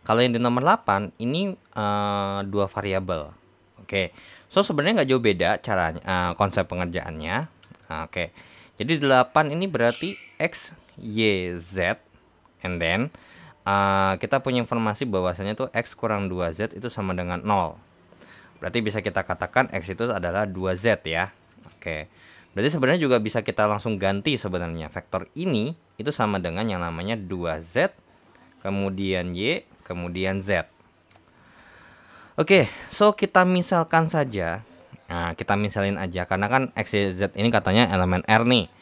Kalau yang di nomor 8 ini uh, dua variabel. Oke. So sebenarnya nggak jauh beda caranya uh, konsep pengerjaannya Oke. Jadi 8 ini berarti X, Y, Z. And then uh, kita punya informasi bahwasanya tuh X kurang 2Z itu sama dengan 0. Berarti bisa kita katakan X itu adalah 2Z ya. Oke. Berarti sebenarnya juga bisa kita langsung ganti sebenarnya. Vektor ini itu sama dengan yang namanya 2Z, kemudian Y, kemudian Z. Oke, okay, so kita misalkan saja Nah, kita misalin aja karena kan X, Y, Z ini katanya elemen R nih.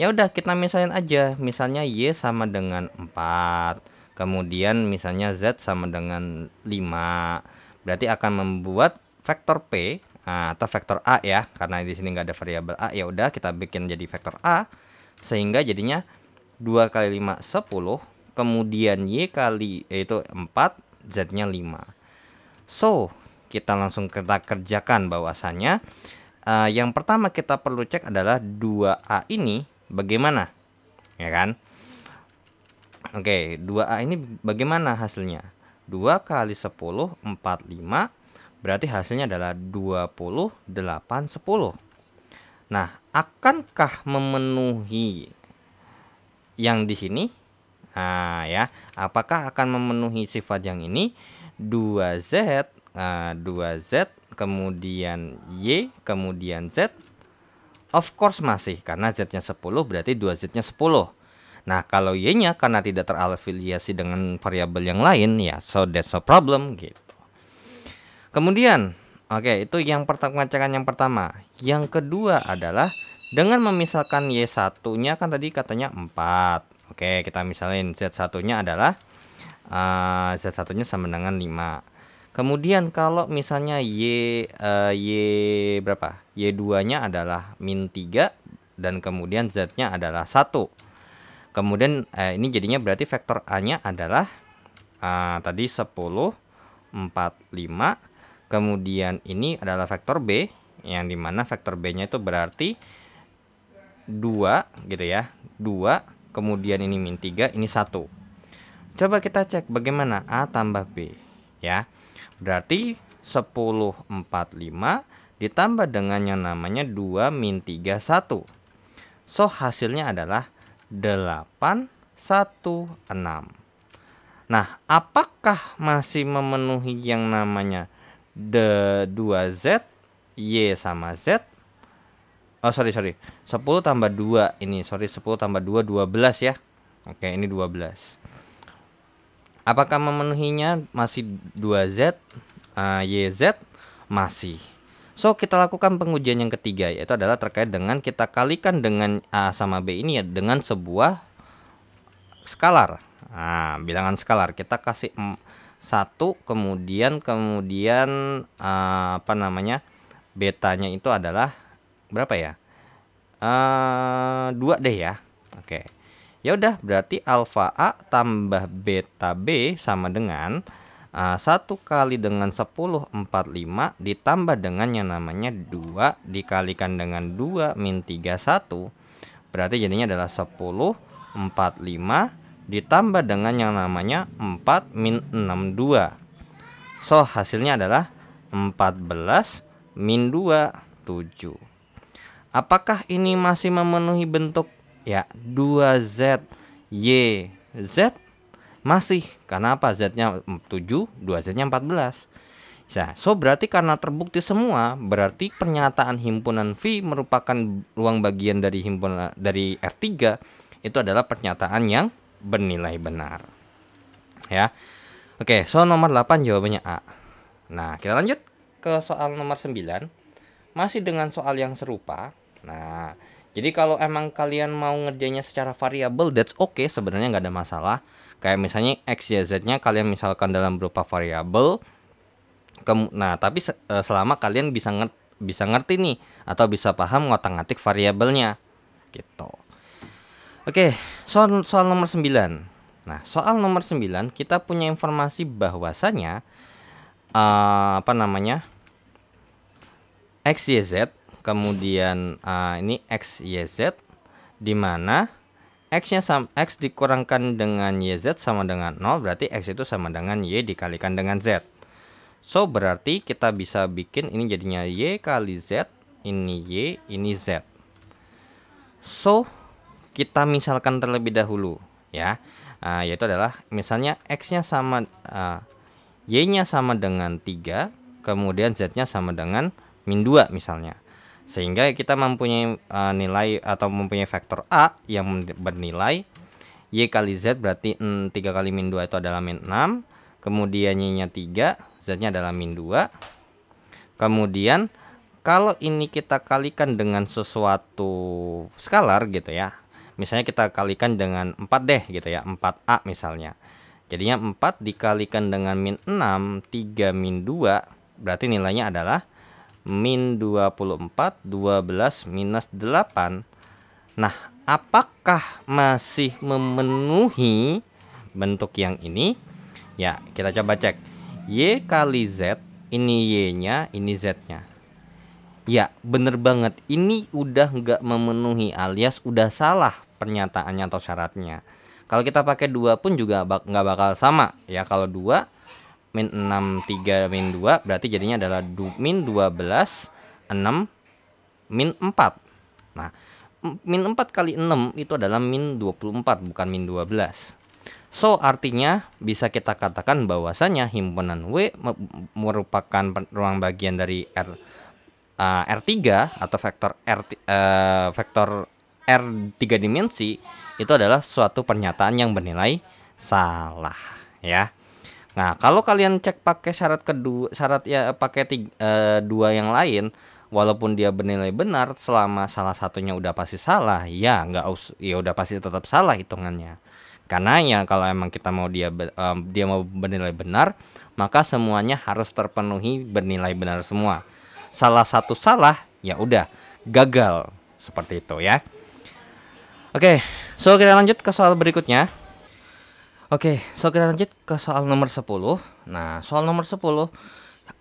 Ya udah kita misalin aja. Misalnya Y sama dengan 4. Kemudian misalnya Z sama dengan 5. Berarti akan membuat vektor P nah, atau vektor A ya. Karena di sini nggak ada variabel A. Ya udah kita bikin jadi vektor A sehingga jadinya 2 kali 5 10. Kemudian Y kali yaitu 4, Z-nya 5. So, kita langsung kita kerjakan bahwasanya uh, yang pertama kita perlu cek adalah 2A ini bagaimana ya kan? Oke 2A ini bagaimana hasilnya? 2 kali 10 45 berarti hasilnya adalah 28 10 nah akankah memenuhi yang di sini? Nah, ya, apakah akan memenuhi sifat yang ini? 2Z uh, 2Z kemudian Y kemudian Z. Of course masih karena Z-nya 10 berarti 2Z-nya 10 nah kalau Y-nya karena tidak terafiliasi dengan variabel yang lain ya so that's no problem gitu. Kemudian oke okay, itu yang pertama yang pertama. Yang kedua adalah dengan memisahkan Y1 nya kan tadi katanya 4 oke okay, kita misalin Z1 nya adalah uh, Z1 nya sama dengan 5 Kemudian kalau misalnya Y uh, Y berapa? Y2-nya adalah min 3 dan kemudian Z-nya adalah 1. Kemudian eh, ini jadinya berarti vektor A-nya adalah uh, tadi 10 4 5 kemudian ini adalah vektor B yang di mana vektor B-nya itu berarti 2 gitu ya 2 kemudian ini min 3 ini 1 coba kita cek bagaimana A tambah B ya Berarti 1045 ditambah dengan yang namanya 2 min 3 1. So hasilnya adalah 8 1 6. Nah, apakah masih memenuhi yang namanya D 2Z Y sama Z? Oh, sorry, sorry. 10 tambah 2 ini, sorry 10 tambah 2 12 ya. Oke, ini 12. Apakah memenuhinya masih 2Z, uh, YZ masih. So kita lakukan pengujian yang ketiga yaitu adalah terkait dengan kita kalikan dengan A sama B ini ya dengan sebuah skalar. Nah, bilangan skalar kita kasih satu kemudian kemudian uh, apa namanya betanya itu adalah berapa ya? Uh, dua deh ya. Oke. Ya udah berarti alfa A tambah beta B sama dengan uh, 1 kali dengan 10 45 ditambah dengan yang namanya 2 dikalikan dengan 2 min 31 berarti jadinya adalah 10 45 ditambah dengan yang namanya 4 min 62 so hasilnya adalah 14 min 2 7 apakah ini masih memenuhi bentuk ya 2Z Y Z masih karena apa Z-nya 7 2Z-nya 14 Nah, so berarti karena terbukti semua, berarti pernyataan himpunan V merupakan ruang bagian dari himpunan dari R3 itu adalah pernyataan yang bernilai benar. Ya. Oke, so nomor 8 jawabannya A. Nah, kita lanjut ke soal nomor 9. Masih dengan soal yang serupa. Nah, jadi kalau emang kalian mau ngerjainnya secara variabel, that's okay, sebenarnya nggak ada masalah. Kayak misalnya x, y, z-nya kalian misalkan dalam berupa variabel. Nah, tapi eh, selama kalian bisa ngerti, bisa ngerti nih atau bisa paham ngotak-ngatik variabelnya, gitu. Oke, soal soal nomor 9. Nah, soal nomor 9 kita punya informasi bahwasanya uh, apa namanya? x, y, z kemudian uh, ini x y z di mana x-nya sama x dikurangkan dengan yz sama dengan 0 berarti x itu sama dengan y dikalikan dengan z. So berarti kita bisa bikin ini jadinya y kali z, ini y, ini z. So kita misalkan terlebih dahulu ya. Uh, yaitu adalah misalnya x-nya sama uh, y-nya sama dengan 3, kemudian z-nya sama dengan min 2 misalnya sehingga kita mempunyai uh, nilai atau mempunyai vektor A yang bernilai. Y kali Z berarti mm, 3 kali min 2 itu adalah min 6 kemudian Y nya 3 Z nya adalah min 2 kemudian kalau ini kita kalikan dengan sesuatu skalar gitu ya misalnya kita kalikan dengan 4 deh gitu ya 4A misalnya. Jadinya 4 dikalikan dengan min 6 3 min 2 berarti nilainya adalah min 24 12 minus 8 Nah apakah masih memenuhi bentuk yang ini? Ya kita coba cek. Y kali Z ini Y nya ini Z nya ya bener banget. Ini udah nggak memenuhi alias udah salah pernyataannya atau syaratnya. Kalau kita pakai dua pun juga nggak bakal sama. Ya kalau dua min 6 3 min 2 berarti jadinya adalah du, min 12 6 min 4 nah min 4 kali 6 itu adalah min 24 bukan min 12 so artinya bisa kita katakan bahwasanya himpunan W merupakan ruang bagian dari R uh, R3 atau vektor R uh, vektor R 3 dimensi itu adalah suatu pernyataan yang bernilai salah ya Nah, kalau kalian cek pakai syarat kedua, syarat ya pakai tiga, e, dua yang lain, walaupun dia bernilai benar, selama salah satunya udah pasti salah, ya nggak us, ya udah pasti tetap salah hitungannya. Karena ya kalau emang kita mau dia dia mau bernilai benar, maka semuanya harus terpenuhi bernilai benar semua. Salah satu salah, ya udah gagal seperti itu ya. Oke, so kita lanjut ke soal berikutnya. Oke, so kita lanjut ke soal nomor 10. Nah, soal nomor 10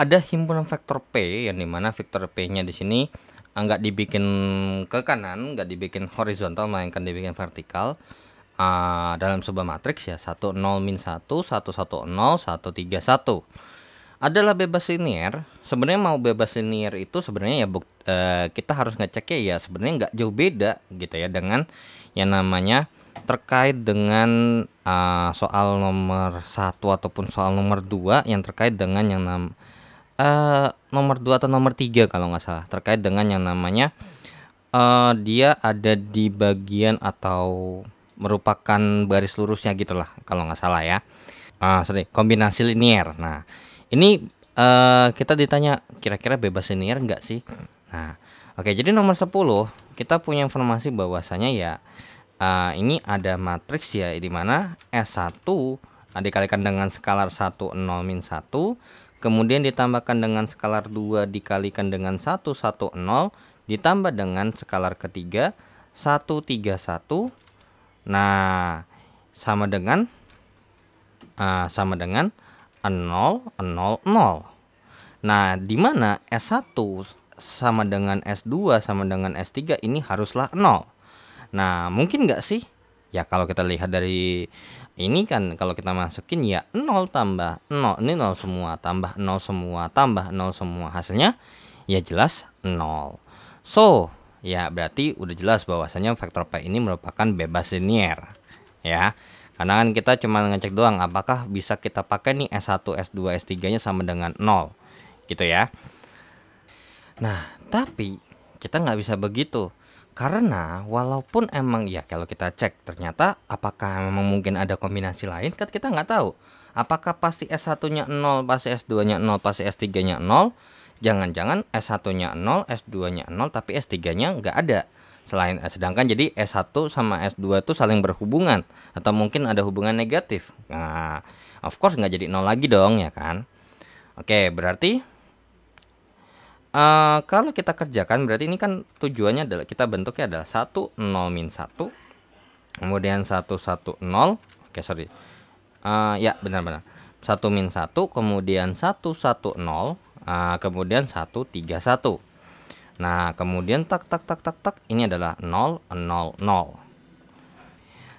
ada himpunan vektor P yang di mana vektor P-nya di sini enggak dibikin ke kanan, enggak dibikin horizontal melainkan dibikin vertikal uh, dalam sebuah matriks ya 1 0 min 1 1 1 0 1 3 1 adalah bebas linear sebenarnya mau bebas linear itu sebenarnya ya buk, uh, kita harus ngeceknya ya sebenarnya nggak jauh beda gitu ya dengan yang namanya terkait dengan uh, soal nomor satu ataupun soal nomor dua yang terkait dengan yang nam uh, nomor dua atau nomor tiga kalau nggak salah. Terkait dengan yang namanya uh, dia ada di bagian atau merupakan baris lurusnya gitulah kalau nggak salah ya. Uh, sorry kombinasi linier. Nah ini uh, kita ditanya kira-kira bebas linier enggak sih? Nah oke okay, jadi nomor 10 kita punya informasi bahwasanya ya uh, ini ada matriks ya di mana S1 dikalikan dengan skalar 1 0 min 1 kemudian ditambahkan dengan skalar 2 dikalikan dengan 1 1 0 ditambah dengan skalar ketiga 1 3 1 nah sama dengan uh, sama dengan 0, 0, 0. Nah, di mana S1 sama dengan S2 sama dengan S3 ini haruslah 0. Nah, mungkin nggak sih? Ya kalau kita lihat dari ini kan kalau kita masukin ya 0 tambah 0 ini 0 semua tambah 0 semua tambah 0 semua. Hasilnya ya jelas 0 so ya berarti udah jelas bahwasanya vektor P ini merupakan bebas linier ya. Karena kan kita cuma ngecek doang apakah bisa kita pakai nih S1 S2 S3 nya sama dengan 0 gitu ya. Nah tapi kita nggak bisa begitu karena walaupun emang ya kalau kita cek ternyata apakah memang mungkin ada kombinasi lain kan kita nggak tahu. Apakah pasti S1-nya 0, pasti S2-nya 0, pasti S3-nya 0? Jangan-jangan S1-nya 0, S2-nya 0 tapi S3-nya nggak ada. Selain sedangkan jadi S1 sama S2 itu saling berhubungan atau mungkin ada hubungan negatif. Nah, of course nggak jadi 0 lagi dong ya kan. Oke, berarti Uh, kalau kita kerjakan berarti ini kan tujuannya adalah kita bentuknya adalah 1 0 min 1 kemudian 1 1 0 oke sorry. Uh, ya benar-benar 1 min 1 kemudian 1 1 0 uh, kemudian 1 3 1 nah kemudian tak tak tak tak tak ini adalah 0 0 0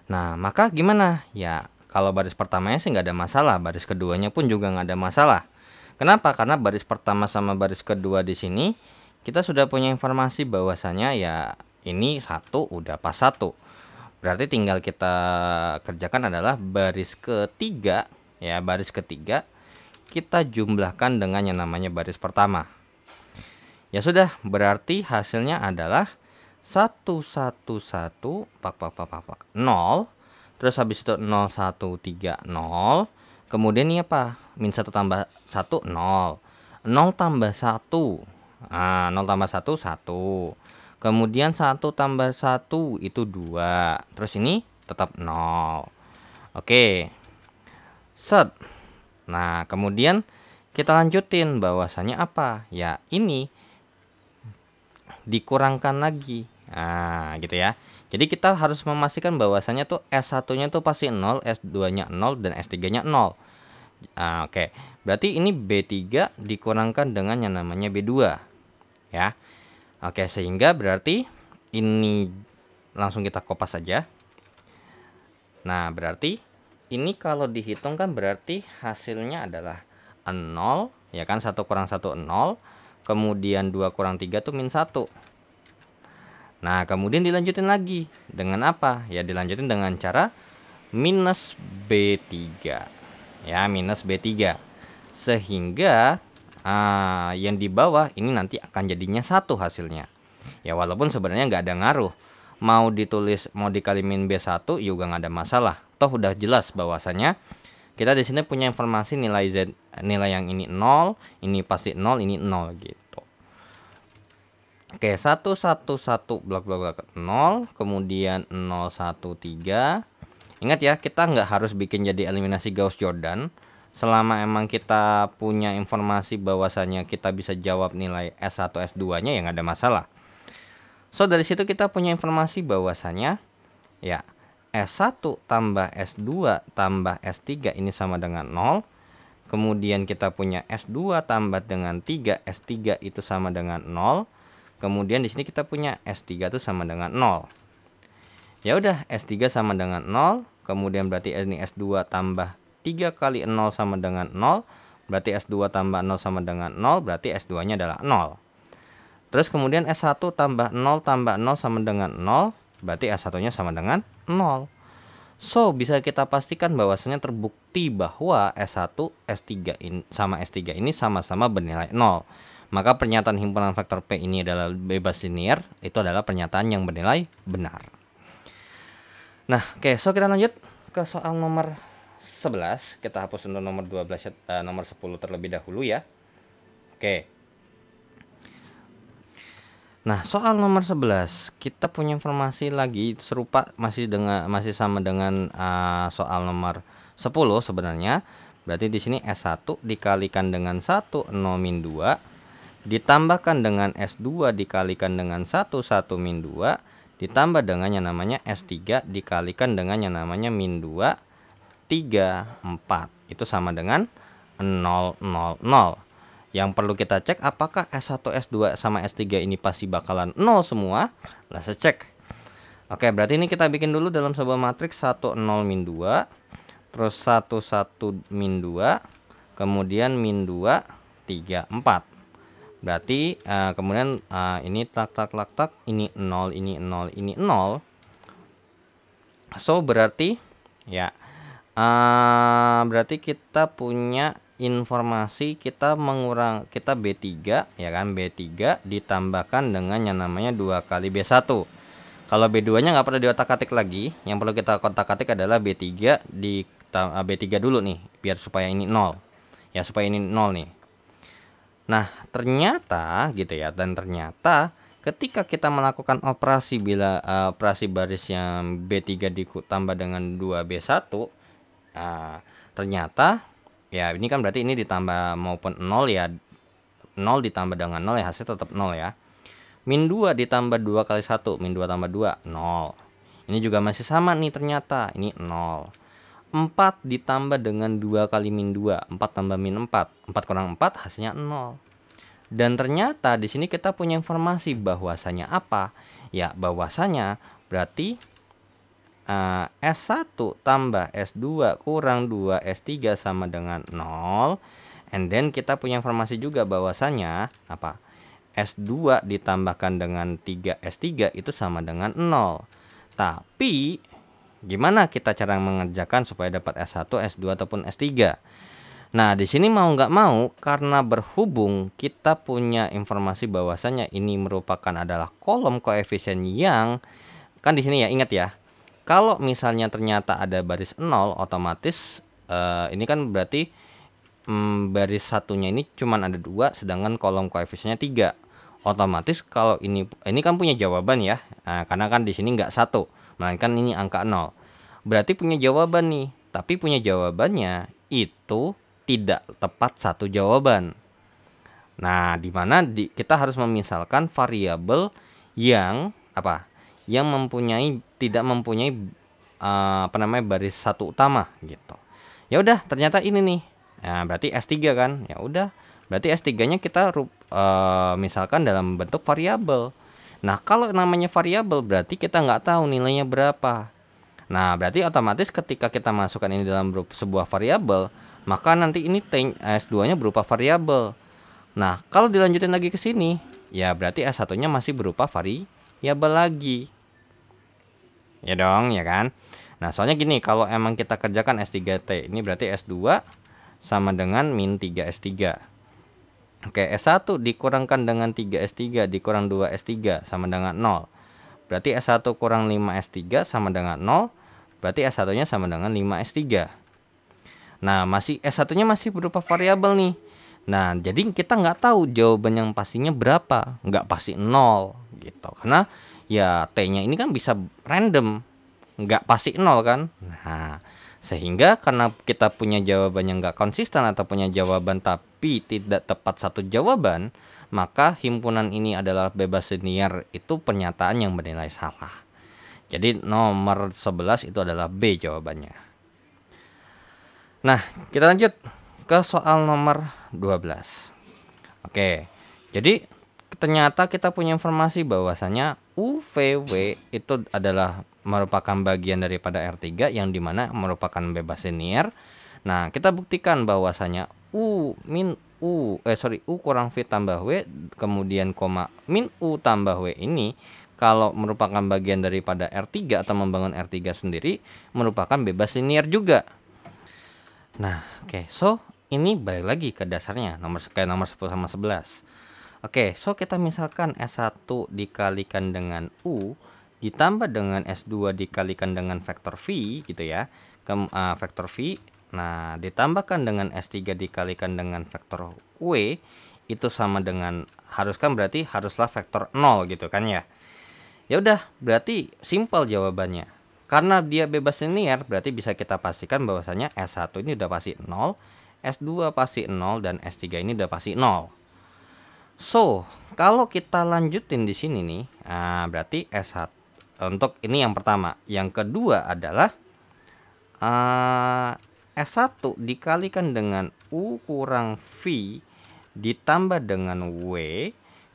nah maka gimana? Ya kalau baris pertamanya sih nggak ada masalah baris keduanya pun juga nggak ada masalah Kenapa? Karena baris pertama sama baris kedua di sini kita sudah punya informasi bahwasanya ya ini satu udah pas satu. Berarti tinggal kita kerjakan adalah baris ketiga ya baris ketiga kita jumlahkan dengan yang namanya baris pertama. Ya sudah, berarti hasilnya adalah satu satu satu pak pak pak pak pak terus habis itu nol satu tiga nol kemudian ini apa min 1 tambah 1 0 0 tambah 1 nah 0 tambah 1 1 kemudian 1 tambah 1 itu 2 terus ini tetap 0 oke. Set. Nah kemudian kita lanjutin bahwasanya apa? Ya ini dikurangkan lagi. Nah gitu ya. Jadi kita harus memastikan bahwasanya tuh S1 nya tuh pasti 0 S2 nya 0 dan S3 nya 0 Ah, Oke, okay. berarti ini B3 dikurangkan dengan yang namanya B2 ya. Oke, okay, sehingga berarti ini langsung kita kopas saja. Nah, berarti ini kalau dihitung kan berarti hasilnya adalah 0 ya kan 1 kurang 1 0 kemudian 2 kurang 3 itu min 1 nah kemudian dilanjutin lagi dengan apa ya dilanjutin dengan cara minus B3 ya minus B3 sehingga uh, yang di bawah ini nanti akan jadinya satu hasilnya. Ya walaupun sebenarnya nggak ada ngaruh. Mau ditulis mau dikalimin B1 juga nggak ada masalah. Toh udah jelas bahwasanya kita di sini punya informasi nilai Z nilai yang ini 0 ini pasti 0 ini 0 gitu. Oke, 1 1 1 blok blok blok 0, kemudian 0 1 3 Ingat ya, kita nggak harus bikin jadi eliminasi Gauss Jordan. Selama emang kita punya informasi bahwasanya kita bisa jawab nilai S1 S2-nya ya nggak ada masalah. So dari situ kita punya informasi bahwasanya ya S1 tambah S2 tambah S3 ini sama dengan 0. Kemudian kita punya S2 tambah dengan 3 S3 itu sama dengan 0. Kemudian di sini kita punya S3 itu sama dengan 0. Ya udah, S3 sama dengan 0, kemudian berarti ini S2 tambah 3 kali 0 sama dengan 0, berarti S2 tambah 0 sama dengan 0, berarti S2-nya adalah 0. Terus kemudian S1 tambah 0 tambah 0 sama dengan 0, berarti S1-nya sama dengan 0. So, bisa kita pastikan bahwasanya terbukti bahwa S1, S3 in, sama S3 ini sama-sama bernilai 0. Maka pernyataan himpunan vektor P ini adalah bebas linear, itu adalah pernyataan yang bernilai benar. Nah, oke, okay, so kita lanjut ke soal nomor 11. Kita hapus untuk nomor 12 uh, eh, nomor 10 terlebih dahulu ya. Oke. Okay. Nah, soal nomor 11 kita punya informasi lagi serupa masih dengan masih sama dengan uh, soal nomor 10 sebenarnya. Berarti di sini S1 dikalikan dengan 1 0 min 2 ditambahkan dengan S2 dikalikan dengan 1 1 min 2 ditambah dengan yang namanya S3 dikalikan dengan yang namanya min 2 3 4 itu sama dengan 0 0 0 yang perlu kita cek apakah S1 S2 sama S3 ini pasti bakalan 0 semua? Let's cek. Oke berarti ini kita bikin dulu dalam sebuah matriks. 1 0 min 2 terus 1 1 min 2 kemudian min 2 3 4 berarti uh, kemudian uh, ini tak tak tak tak ini 0 ini 0 ini 0 so berarti ya uh, berarti kita punya informasi kita mengurang kita B3 ya kan? B3 ditambahkan dengan yang namanya dua kali B1 kalau B2 nya nggak perlu diotak-atik lagi yang perlu kita kotak-atik adalah B3 di ah, B3 dulu nih biar supaya ini 0 ya supaya ini 0 nih nah ternyata gitu ya dan ternyata ketika kita melakukan operasi bila uh, operasi baris yang B3 ditambah dengan 2B1 uh, ternyata ya ini kan berarti ini ditambah maupun 0 ya 0 ditambah dengan 0 ya hasil tetap 0 ya. Min 2 ditambah 2 kali 1 min 2 tambah 2 0 ini juga masih sama nih ternyata ini 0 4 ditambah dengan 2 kali min 2 4 tambah min 4 4 kurang 4 hasilnya 0 dan ternyata di sini kita punya informasi bahwasanya apa? Ya bahwasanya berarti uh, S1 tambah S2 kurang 2 S3 sama dengan 0 and then kita punya informasi juga bahwasanya apa? S2 ditambahkan dengan 3 S3 itu sama dengan 0 tapi gimana kita cara mengerjakan supaya dapat S1 S2 ataupun S3 Nah, di sini mau nggak mau karena berhubung kita punya informasi bahwasanya ini merupakan adalah kolom koefisien yang kan di sini ya ingat ya. Kalau misalnya ternyata ada baris 0 otomatis uh, ini kan berarti um, baris satunya ini cuman ada dua sedangkan kolom koefisiennya tiga. Otomatis kalau ini ini kan punya jawaban ya. Nah, karena kan di sini nggak satu melainkan ini angka 0 berarti punya jawaban nih tapi punya jawabannya itu tidak tepat satu jawaban nah di mana di, kita harus memisalkan variabel yang apa yang mempunyai tidak mempunyai uh, apa namanya baris satu utama gitu. Ya udah ternyata ini nih. Nah, berarti S3 kan. Ya udah, berarti S3-nya kita uh, misalkan dalam bentuk variabel. Nah, kalau namanya variabel berarti kita nggak tahu nilainya berapa. Nah, berarti otomatis ketika kita masukkan ini dalam sebuah variabel, maka nanti ini S2-nya berupa variabel. Nah, kalau dilanjutin lagi ke sini, ya berarti S1-nya masih berupa variabel lagi. Ya dong ya kan? Nah soalnya gini kalau emang kita kerjakan S3T ini berarti S2 sama dengan min 3 S3 Oke S1 dikurangkan dengan 3 S3 dikurang 2 S3 sama dengan 0 berarti S1 kurang 5 S3 sama dengan 0 berarti S1 nya sama dengan 5 S3 nah masih S1 nya masih berupa variabel nih. Nah, jadi kita nggak tahu jawaban yang pastinya berapa, nggak pasti nol gitu. Karena ya T-nya ini kan bisa random. Nggak pasti nol kan? Nah sehingga karena kita punya jawaban yang nggak konsisten atau punya jawaban tapi tidak tepat satu jawaban maka himpunan ini adalah bebas linear itu pernyataan yang bernilai salah. Jadi nomor 11 itu adalah B jawabannya. Nah kita lanjut ke soal nomor 12 oke jadi ternyata kita punya informasi bahwasanya UVW itu adalah merupakan bagian daripada R3 yang di mana merupakan bebas linear. Nah, kita buktikan bahwasanya U min U eh sorry U kurang V tambah W kemudian koma min U tambah W ini kalau merupakan bagian daripada R3 atau membangun R3 sendiri merupakan bebas linear juga. Nah, oke. Okay, so ini balik lagi ke dasarnya nomor kayak nomor 10 sama 11. Oke, so kita misalkan S1 dikalikan dengan U ditambah dengan S2 dikalikan dengan vektor V gitu ya. Ke, uh, vektor V. Nah, ditambahkan dengan S3 dikalikan dengan vektor W itu sama dengan harus kan berarti haruslah vektor 0 gitu kan ya. Ya udah, berarti simpel jawabannya. Karena dia bebas linear, berarti bisa kita pastikan bahwasanya S1 ini udah pasti 0, S2 pasti 0 dan S3 ini udah pasti 0. So, kalau kita lanjutin di sini nih, nah berarti S1 untuk ini yang pertama. Yang kedua adalah uh, S1 dikalikan dengan U kurang V ditambah dengan W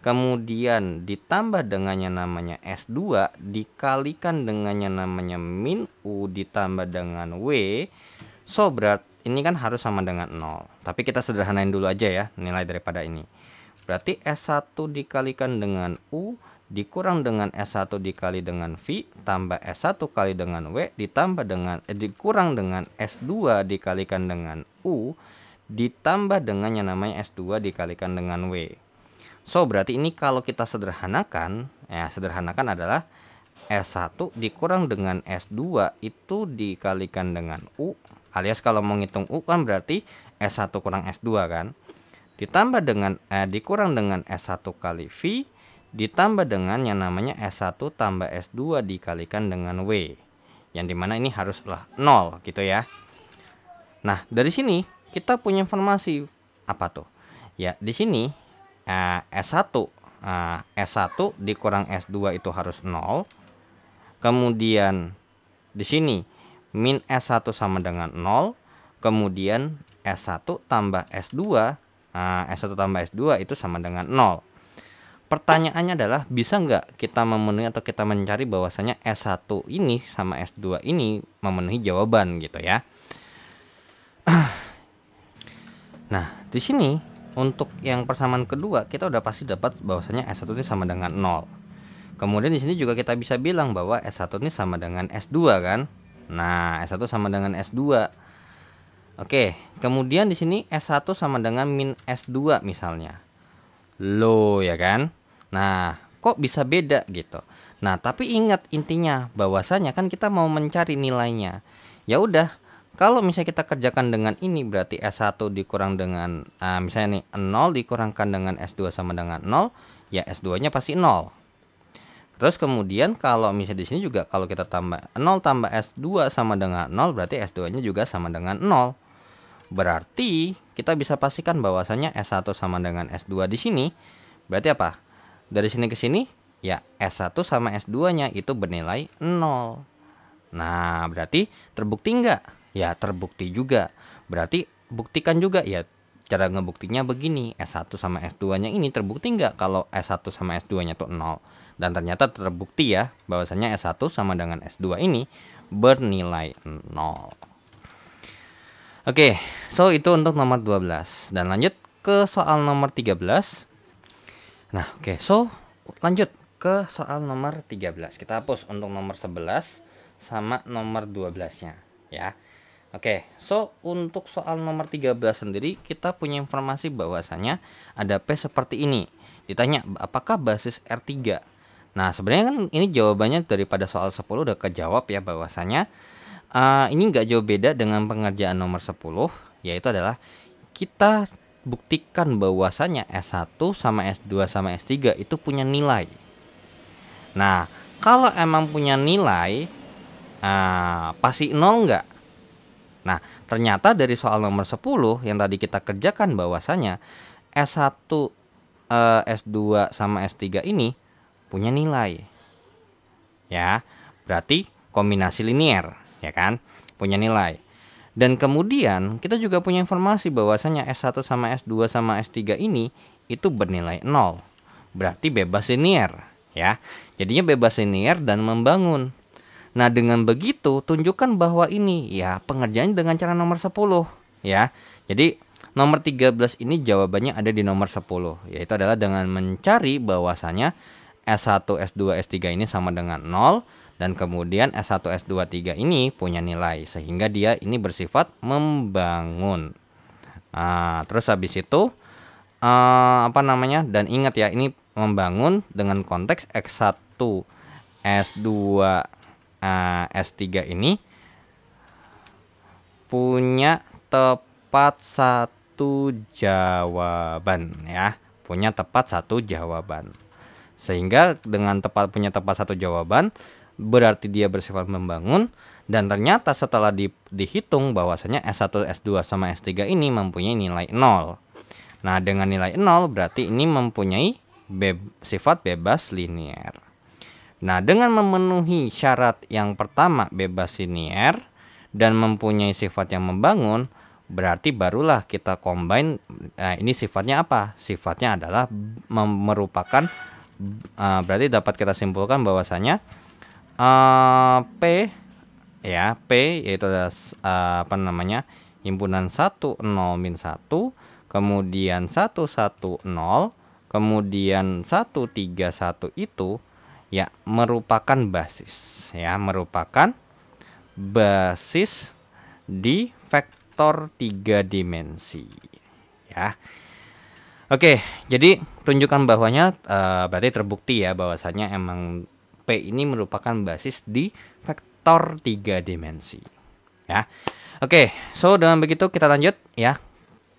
kemudian ditambah dengannya namanya S2 dikalikan dengannya namanya min U ditambah dengan W. So berat ini kan harus sama dengan 0 tapi kita sederhanain dulu aja ya nilai daripada ini. Berarti S1 dikalikan dengan U dikurang dengan S1 dikali dengan V tambah S1 kali dengan W ditambah dengan eh, dikurang dengan S2 dikalikan dengan U ditambah dengan yang namanya S2 dikalikan dengan W. So berarti ini kalau kita sederhanakan ya sederhanakan adalah S1 dikurang dengan S2 itu dikalikan dengan U alias kalau mau ngitung U kan berarti S1 kurang S2 kan? Ditambah dengan eh, dikurang dengan S1 kali V ditambah dengan yang namanya S1 tambah S2 dikalikan dengan W yang di mana ini haruslah 0 gitu ya. Nah dari sini kita punya informasi. Apa tuh? Ya di sini eh, S1 eh, S1 dikurang S2 itu harus 0 kemudian di sini min S1 sama dengan 0 kemudian S1 tambah S2 nah, S1 tambah S2 itu sama dengan 0 pertanyaannya adalah bisa nggak kita memenuhi atau kita mencari bahwasanya S1 ini sama S2 ini memenuhi jawaban gitu ya [clears throat] nah di sini untuk yang persamaan kedua kita udah pasti dapat bahwasanya S1 ini sama dengan 0 kemudian di sini juga kita bisa bilang bahwa S1 ini sama dengan S2 kan Nah, S1 sama dengan S2. Oke, kemudian di sini S1 sama dengan min S2 misalnya. Lo ya kan? Nah, kok bisa beda gitu. Nah, tapi ingat intinya bahwasanya kan kita mau mencari nilainya. Ya udah, kalau misalnya kita kerjakan dengan ini berarti S1 dikurang dengan uh, misalnya nih 0 dikurangkan dengan S2 sama dengan 0, ya S2-nya pasti 0. Terus kemudian kalau misalnya di sini juga kalau kita tambah 0 tambah S2 sama dengan 0 berarti S2-nya juga sama dengan 0. Berarti kita bisa pastikan bahwasanya S1 sama dengan S2 di sini. Berarti apa? Dari sini ke sini ya S1 sama S2-nya itu bernilai 0. Nah, berarti terbukti enggak? Ya, terbukti juga. Berarti buktikan juga ya cara ngebuktinya begini S1 sama S2 nya ini terbukti enggak kalau S1 sama S2 nya tuh 0 dan ternyata terbukti ya bahwasanya S1 sama dengan S2 ini bernilai 0. Oke, so itu untuk nomor 12 dan lanjut ke soal nomor 13. Nah, oke, so lanjut ke soal nomor 13. Kita hapus untuk nomor 11 sama nomor 12-nya ya. Oke, so untuk soal nomor 13 sendiri kita punya informasi bahwasanya ada P seperti ini. Ditanya apakah basis R3 Nah, sebenarnya kan ini jawabannya daripada soal 10 udah kejawab ya bahwasanya uh, ini nggak jauh beda dengan pengerjaan nomor 10 yaitu adalah kita buktikan bahwasanya S1 sama S2 sama S3 itu punya nilai. Nah, kalau emang punya nilai uh, pasti nol nggak? Nah, ternyata dari soal nomor 10 yang tadi kita kerjakan bahwasanya S1 uh, S2 sama S3 ini punya nilai. Ya, berarti kombinasi linier, ya kan? Punya nilai. Dan kemudian kita juga punya informasi bahwasanya S1 sama S2 sama S3 ini itu bernilai 0. Berarti bebas linier, ya. Jadinya bebas linier dan membangun. Nah, dengan begitu tunjukkan bahwa ini ya pengerjaan dengan cara nomor 10, ya. Jadi nomor 13 ini jawabannya ada di nomor 10, yaitu adalah dengan mencari bahwasanya S1, S2, S3 ini sama dengan 0 dan kemudian S1, S2, 3 ini punya nilai sehingga dia ini bersifat membangun. Nah, terus habis itu uh, apa namanya? Dan ingat ya, ini membangun dengan konteks X1, S2, uh, S3 ini punya tepat satu jawaban ya, punya tepat satu jawaban. Sehingga dengan tepat punya tepat satu jawaban berarti dia bersifat membangun dan ternyata setelah di, dihitung bahwasanya S1, S2 sama S3 ini mempunyai nilai 0. Nah, dengan nilai 0 berarti ini mempunyai be sifat bebas linier. Nah, dengan memenuhi syarat yang pertama bebas linier dan mempunyai sifat yang membangun, berarti barulah kita combine nah, ini sifatnya apa? Sifatnya adalah merupakan uh, berarti dapat kita simpulkan bahwasanya uh, P. Ya P yaitu adalah uh, apa namanya? Himpunan 1 0 min 1 kemudian 1 1 0 kemudian 1 3 1 itu ya merupakan basis ya merupakan basis di vektor tiga dimensi ya. Oke, jadi tunjukkan bahwanya uh, berarti terbukti ya bahwasanya emang Ini merupakan basis di vektor tiga dimensi. Ya. Oke, so dengan begitu kita lanjut ya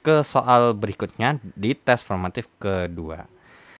ke soal berikutnya di tes formatif kedua.